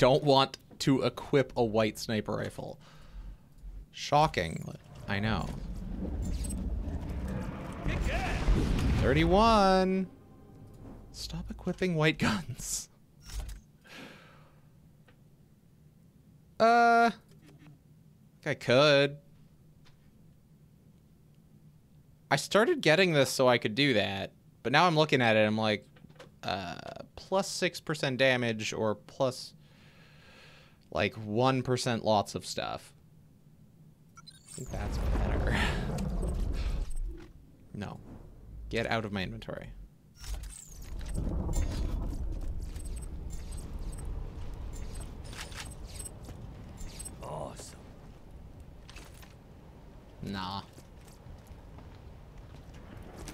Don't want to equip a white sniper rifle. Shocking. I know. 31. Stop equipping white guns. Uh, I could. I started getting this so I could do that, but now I'm looking at it, I'm like, uh, plus 6% damage or plus like 1% lots of stuff. I think that's better. no. Get out of my inventory. Awesome. Nah.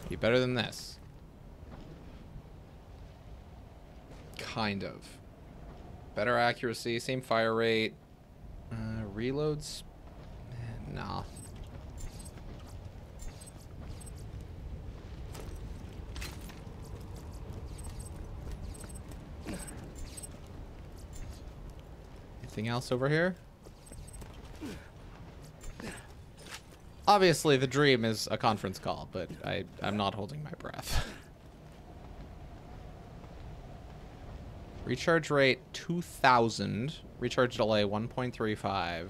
Be better than this. Kind of. Better accuracy, same fire rate. Uh, reloads? Eh, Nah. Anything else over here? Obviously, the dream is a conference call, but I, I'm not holding my breath. Recharge rate 2,000. Recharge delay 1.35.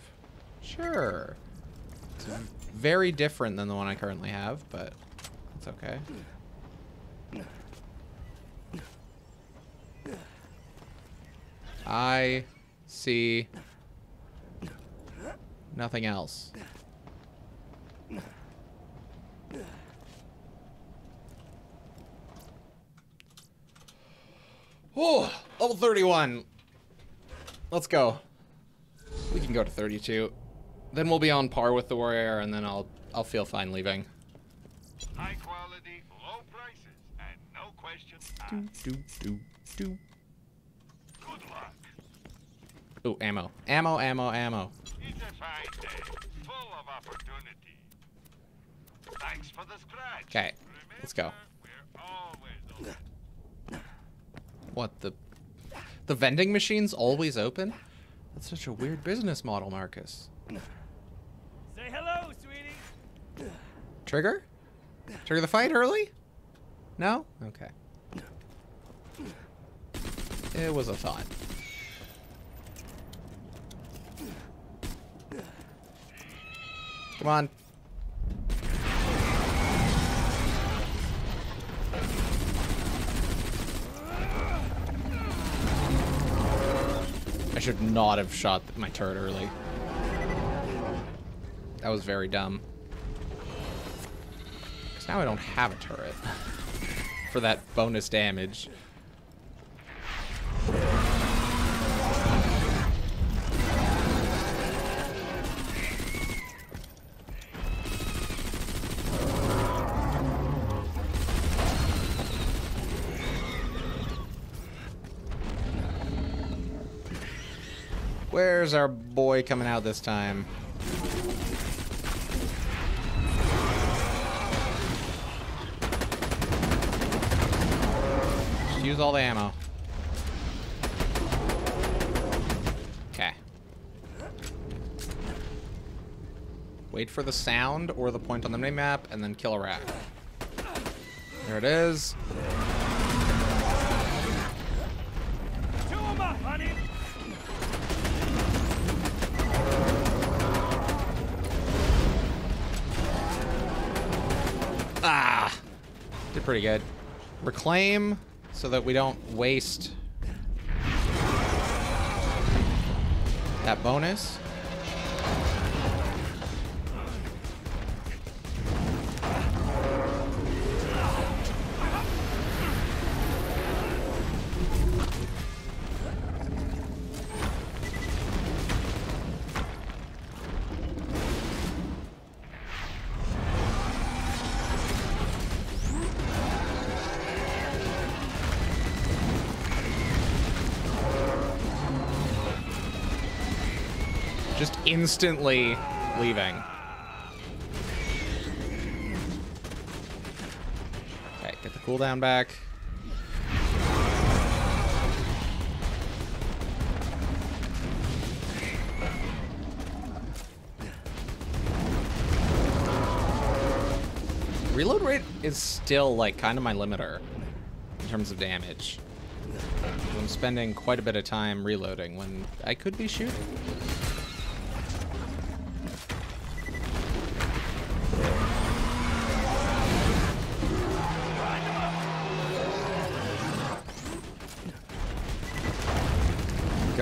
Sure. It's very different than the one I currently have, but it's okay. I see nothing else. Oh, level 31. Let's go. We can go to 32. Then we'll be on par with the warrior, and then I'll I'll feel fine leaving. High quality, low prices, and no questions Do, asked. do, do, do. Good luck. Ooh, ammo. Ammo, ammo, ammo. It's a fine day, full of opportunity. Thanks for the scratch. Okay, let's go. We're always open. What, the... The vending machine's always open? That's such a weird business model, Marcus. Say hello, sweetie. Trigger? Trigger the fight early? No? Okay. It was a thought. Come on. Should not have shot my turret early. That was very dumb. Because now I don't have a turret for that bonus damage. Where's our boy coming out this time? Just use all the ammo. Okay. Wait for the sound or the point on the mini map, and then kill a rat. There it is. Pretty good. Reclaim so that we don't waste that bonus. Instantly leaving. Okay, get the cooldown back. Reload rate is still like kind of my limiter in terms of damage. I'm spending quite a bit of time reloading when I could be shooting.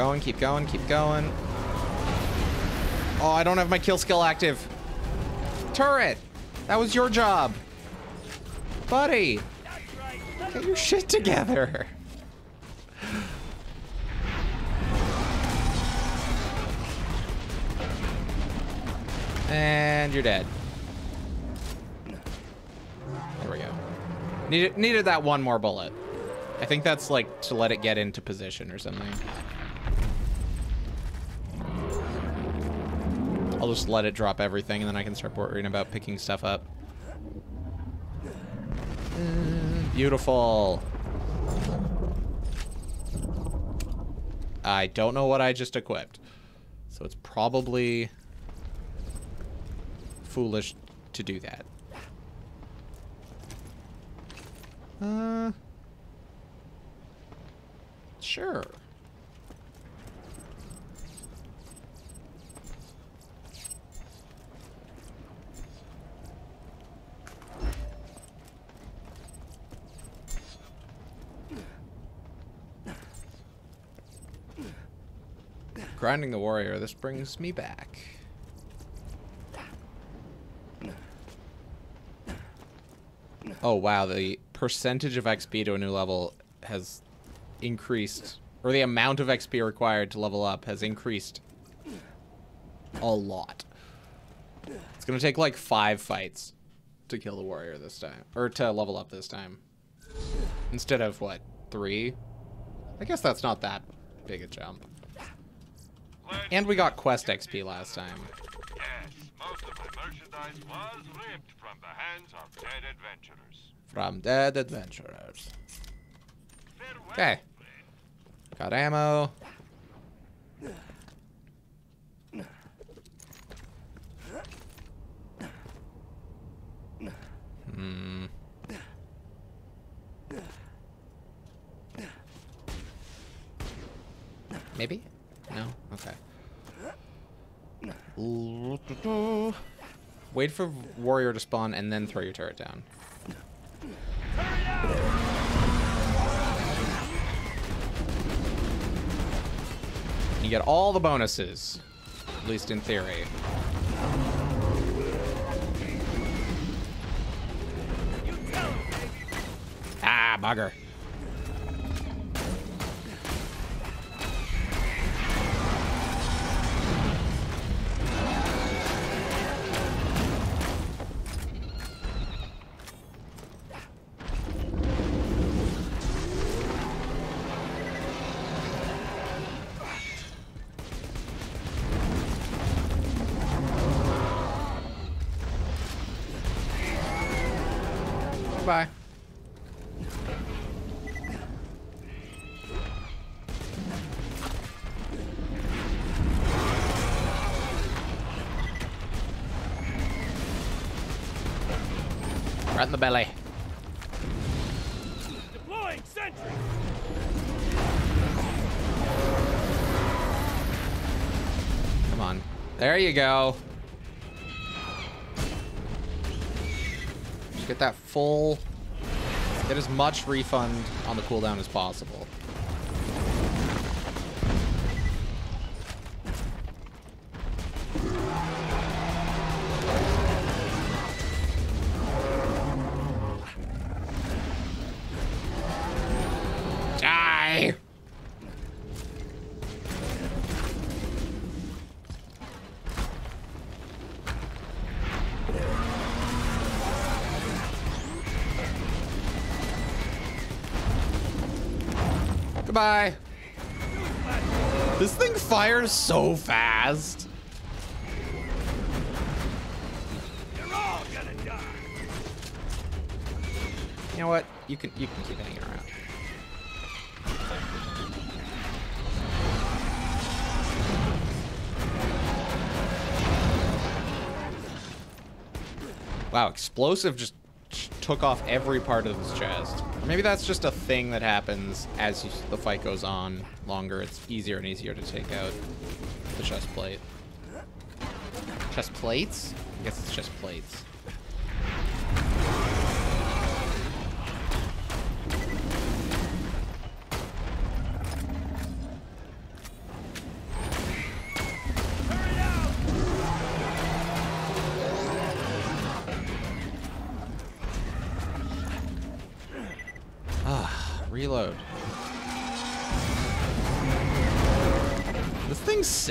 Going, keep going, keep going. Oh, I don't have my kill skill active. Turret! That was your job. Buddy! Get your shit together. And you're dead. There we go. Needed, needed that one more bullet. I think that's like to let it get into position or something. I'll just let it drop everything and then I can start worrying about picking stuff up. Beautiful. I don't know what I just equipped. So it's probably foolish to do that. Uh, sure. Grinding the warrior, this brings me back. Oh wow, the percentage of XP to a new level has increased, or the amount of XP required to level up has increased a lot. It's gonna take like five fights to kill the warrior this time, or to level up this time. Instead of what, three? I guess that's not that big a jump. And we got quest XP last time. Yes, most of my merchandise was ripped from the hands of dead adventurers. From dead adventurers. Okay. Got ammo. Hmm. Maybe? No? Okay. Wait for warrior to spawn and then throw your turret down. You get all the bonuses, at least in theory. Ah, bugger. The belly. Deploying sentry. Come on. There you go. Just get that full... Get as much refund on the cooldown as possible. This thing fires so fast. You're all gonna die. You know what? You can you can keep hanging around. Wow, explosive just took off every part of this chest. Maybe that's just a thing that happens as you, the fight goes on longer. It's easier and easier to take out the chest plate. Chest plates? I guess it's just plates.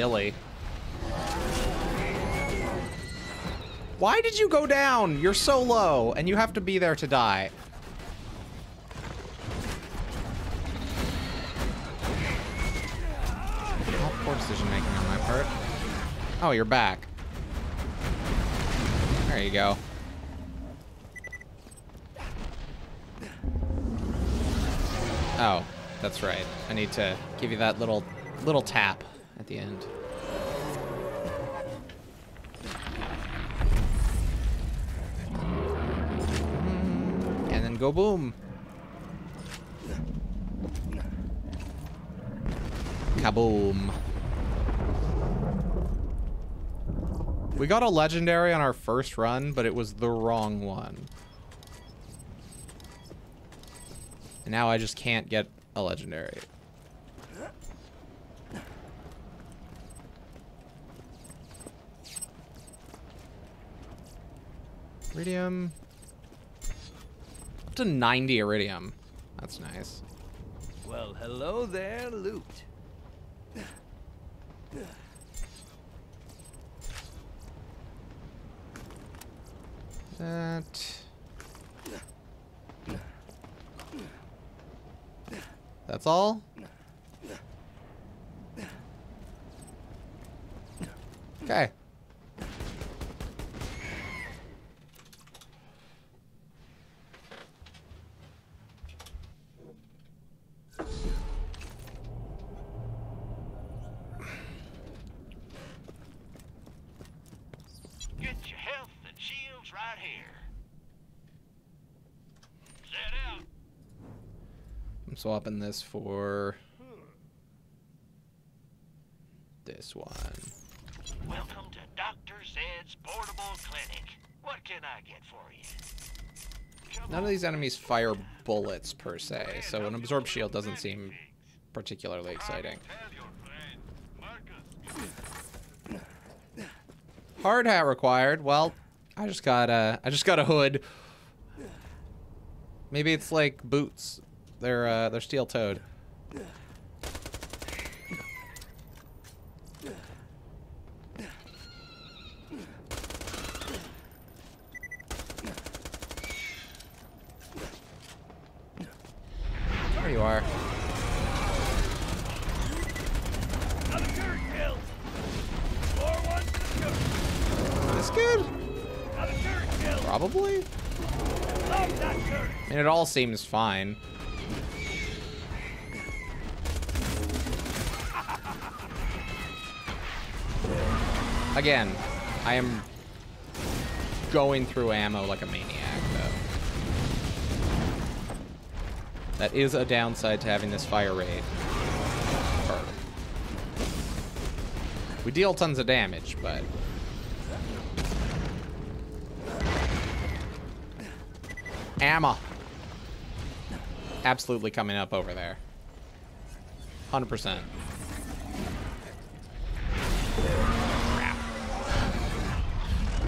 Silly. Why did you go down? You're so low, and you have to be there to die. Oh, poor decision making on my part. Oh, you're back. There you go. Oh, that's right. I need to give you that little little tap at the end. Go boom. Kaboom. We got a legendary on our first run, but it was the wrong one. And now I just can't get a legendary. Eridium. Up to 90 Eridium. That's nice. Well, hello there, loot. That. That's all? Okay. Get your health and shields right here. Set out. I'm swapping this for this one. Welcome to Dr. Zed's portable clinic. What can I get for you? None of these enemies fire bullets per se, so an absorb shield doesn't seem particularly exciting. Hard hat required. Well, I just got a I just got a hood. Maybe it's like boots. They're uh, they're steel toed. There you are. Another turret killed. More ones to go. This good? Another turret killed. Probably. Love that turret. I mean, it all seems fine. Again, I am going through ammo like a maniac, though. That is a downside to having this fire raid. We deal tons of damage, but... Ammo. Absolutely coming up over there. 100%. Crap.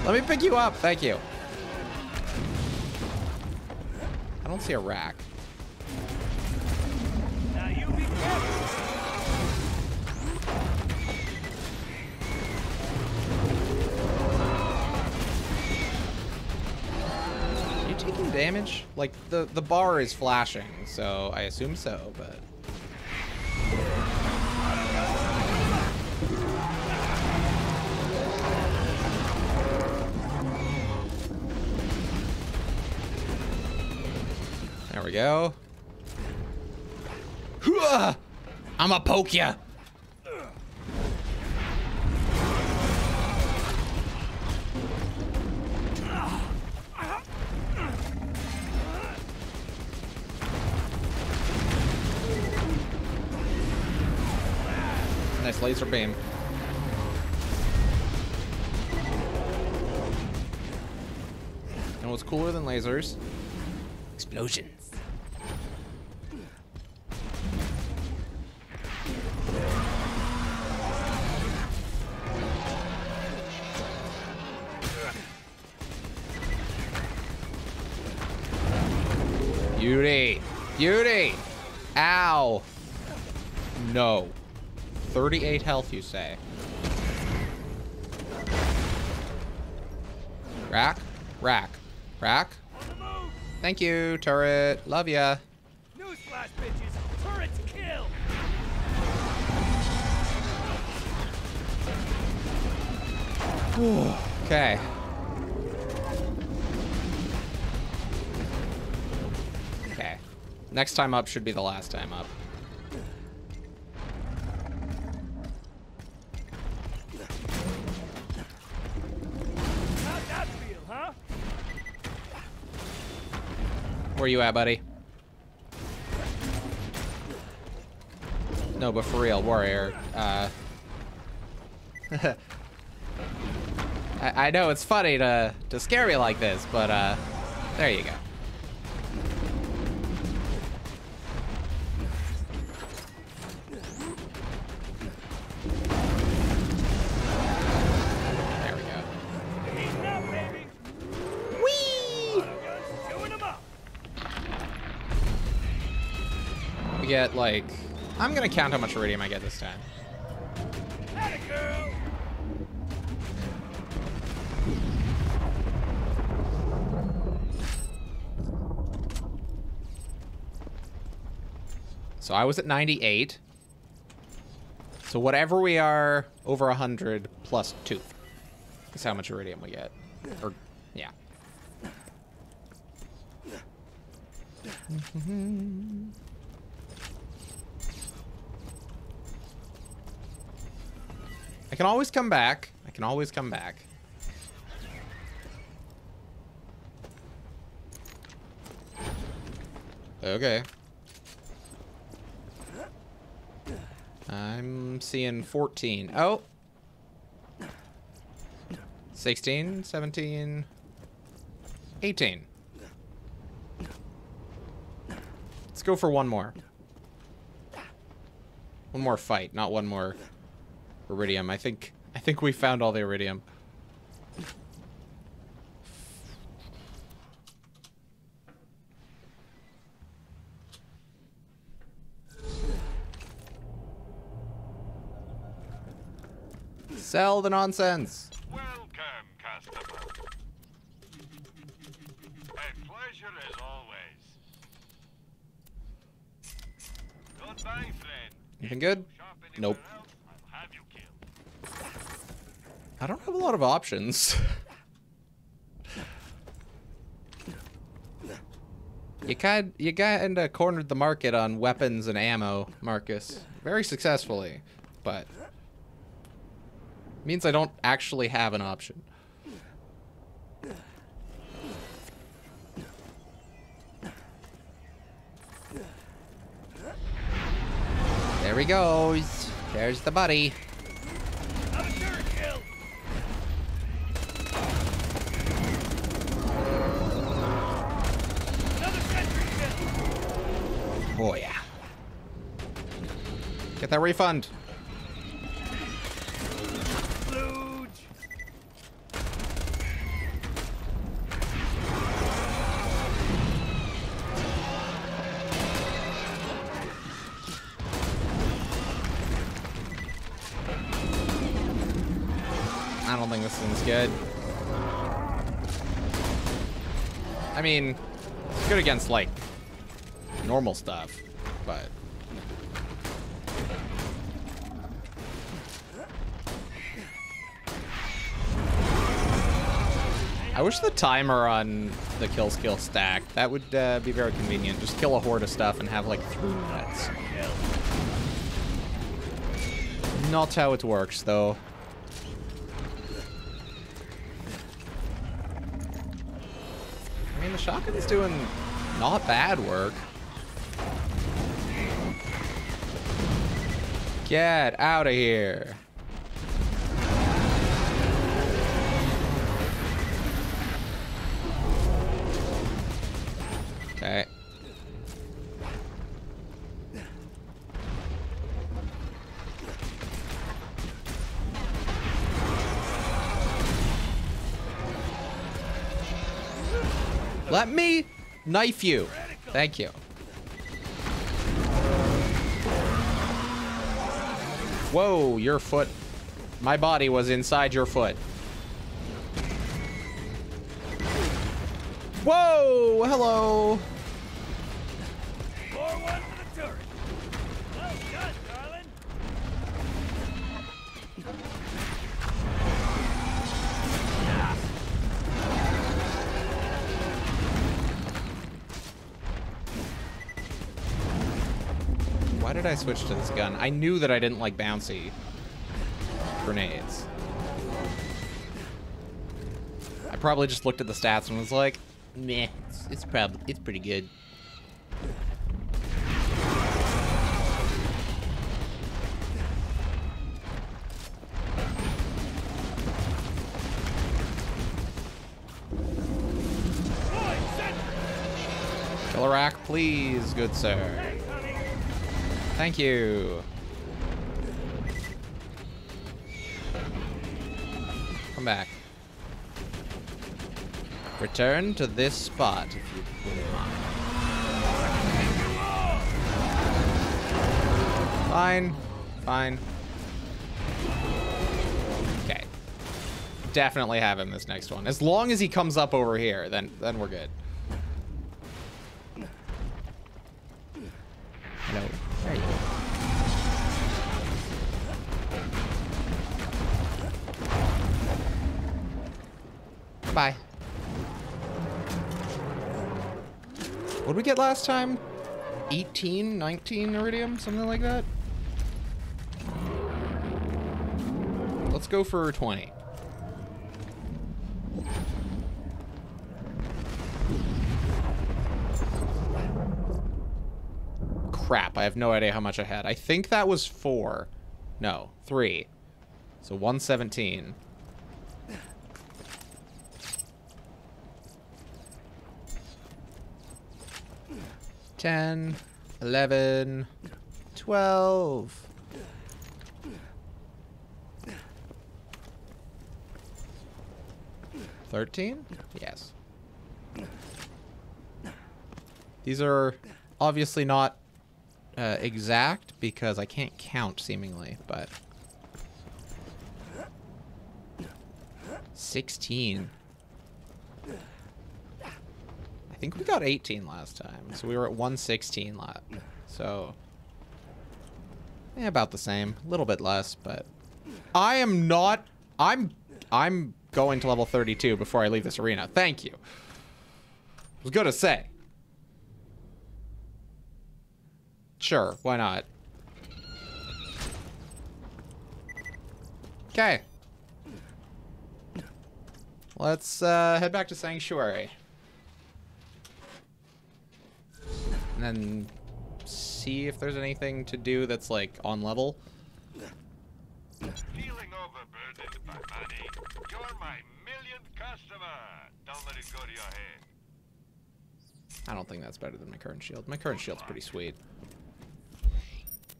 Let me pick you up. Thank you. I don't see a Rakk. Damage? Like, the, the bar is flashing, so I assume so, but... There we go. I'ma poke ya! Laser beam. And what's cooler than lasers? Explosions. Beauty. Beauty. Ow. No. 38 health, you say. Rakk? Rakk. Rakk? Thank you, turret. Love ya. Newsflash, bitches! Turrets kill! okay. Okay. Next time up should be the last time up. Where you at, buddy? No, but for real, warrior. Uh, I, I know it's funny to to scare me like this, but uh, there you go. Like, I'm gonna count how much Eridium I get this time. So I was at 98. So whatever we are over 100 plus 2 is how much Eridium we get. Or, yeah. I can always come back. I can always come back. Okay. I'm seeing 14. Oh. 16, 17, 18. Let's go for one more. One more fight, not one more Eridium. I think I think we found all the Eridium. Sell the nonsense. Welcome, customer. A pleasure as always. Goodbye, friend. Anything good? Nope. I don't have a lot of options. you kind you kinda cornered the market on weapons and ammo, Marcus. Very successfully, but means I don't actually have an option. There he goes. There's the buddy. Oh yeah. Get that refund. I don't think this thing's good. I mean, it's good against like normal stuff, but I wish the timer on the kill skill stack. That would uh, be very convenient. Just kill a horde of stuff and have like three minutes. Not how it works, though. I mean, the shotgun's doing not bad work. Get out of here. Okay. Let me knife you. Thank you. Whoa, your foot. My body was inside your foot. Whoa, hello. Did I switch to this gun? I knew that I didn't like bouncy grenades. I probably just looked at the stats and was like, meh, it's, it's probably, it's pretty good. Killarak, please, good sir. Thank you. Come back. Return to this spot if you mind. Fine. Fine. Okay. Definitely have him this next one. As long as he comes up over here, then then we're good. Get last time? 18, 19 Eridium, something like that? Let's go for 20. Crap, I have no idea how much I had. I think that was four. No, three. So 117. Ten, eleven, twelve. Thirteen? Yes. These are obviously not uh, exact because I can't count seemingly, but 16. I think we got 18 last time, so we were at 116 lot. So yeah, about the same, a little bit less, but I am not. I'm I'm going to level 32 before I leave this arena. Thank you. I was gonna say. Sure, why not? Okay. Let's uh, head back to Sanctuary. And then see if there's anything to do that's like on level. Feeling overburdened by money? You're my millionth customer. Don't let it go to your head. I don't think that's better than my current shield. My current shield's pretty sweet.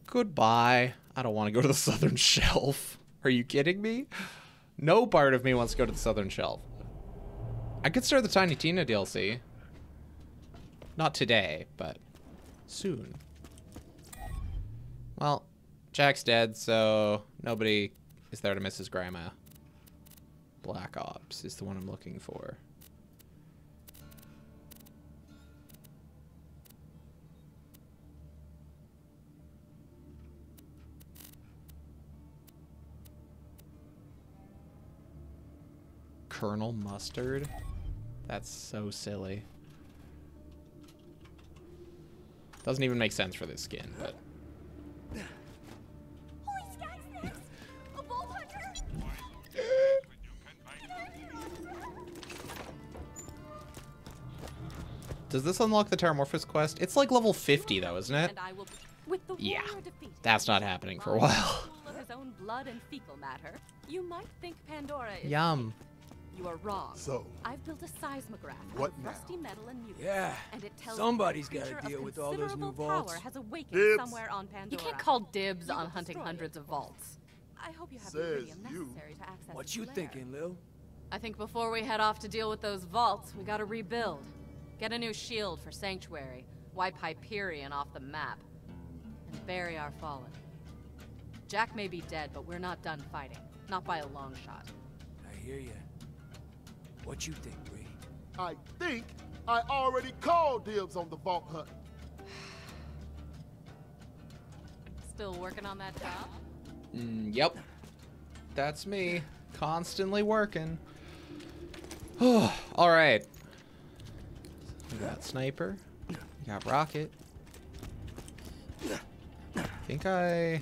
Goodbye. I don't want to go to the southern shelf. Are you kidding me? No part of me wants to go to the southern shelf. I could start the Tiny Tina DLC. Not today, but soon. Well, Jack's dead, so nobody is there to miss his grandma. Black Ops is the one I'm looking for. Colonel Mustard? That's so silly. Doesn't even make sense for this skin, but Does this unlock the Terramorphous quest? It's like level 50 though, isn't it? And I will, with the Yeah. That's not happening for a while. full of his own blood and fecal matter, you might think Pandora is Yum. You are wrong. So, I've built a seismograph what out of now? rusty metal and mutants. Yeah, and it tells somebody's me a gotta deal with all those new vaults. Power has awakened Dibs. somewhere on Pandora. You can't call dibs We will on hunting hundreds it. of vaults. I hope you have Says the you. necessary to access What you lair. thinking, Lil? I think before we head off to deal with those vaults, we gotta rebuild. Get a new shield for Sanctuary, wipe Hyperion off the map, and bury our fallen. Jack may be dead, but we're not done fighting. Not by a long shot. I hear you. What you think, Bree? I think I already called dibs on the vault hunt. Still working on that job? Mm, yep. That's me. Constantly working. All right. We got Sniper. We got Rocket. I think I...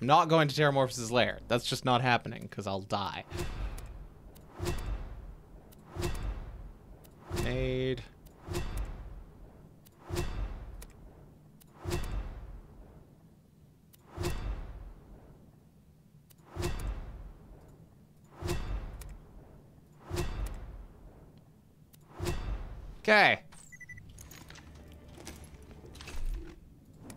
I'm not going to Terramorphous' lair. That's just not happening, because I'll die. Grenade. Okay.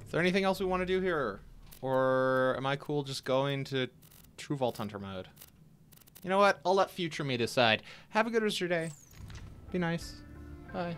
Is there anything else we want to do here? Or am I cool just going to True Vault Hunter mode? You know what? I'll let future me decide. Have a good rest of your day. Be nice. Bye.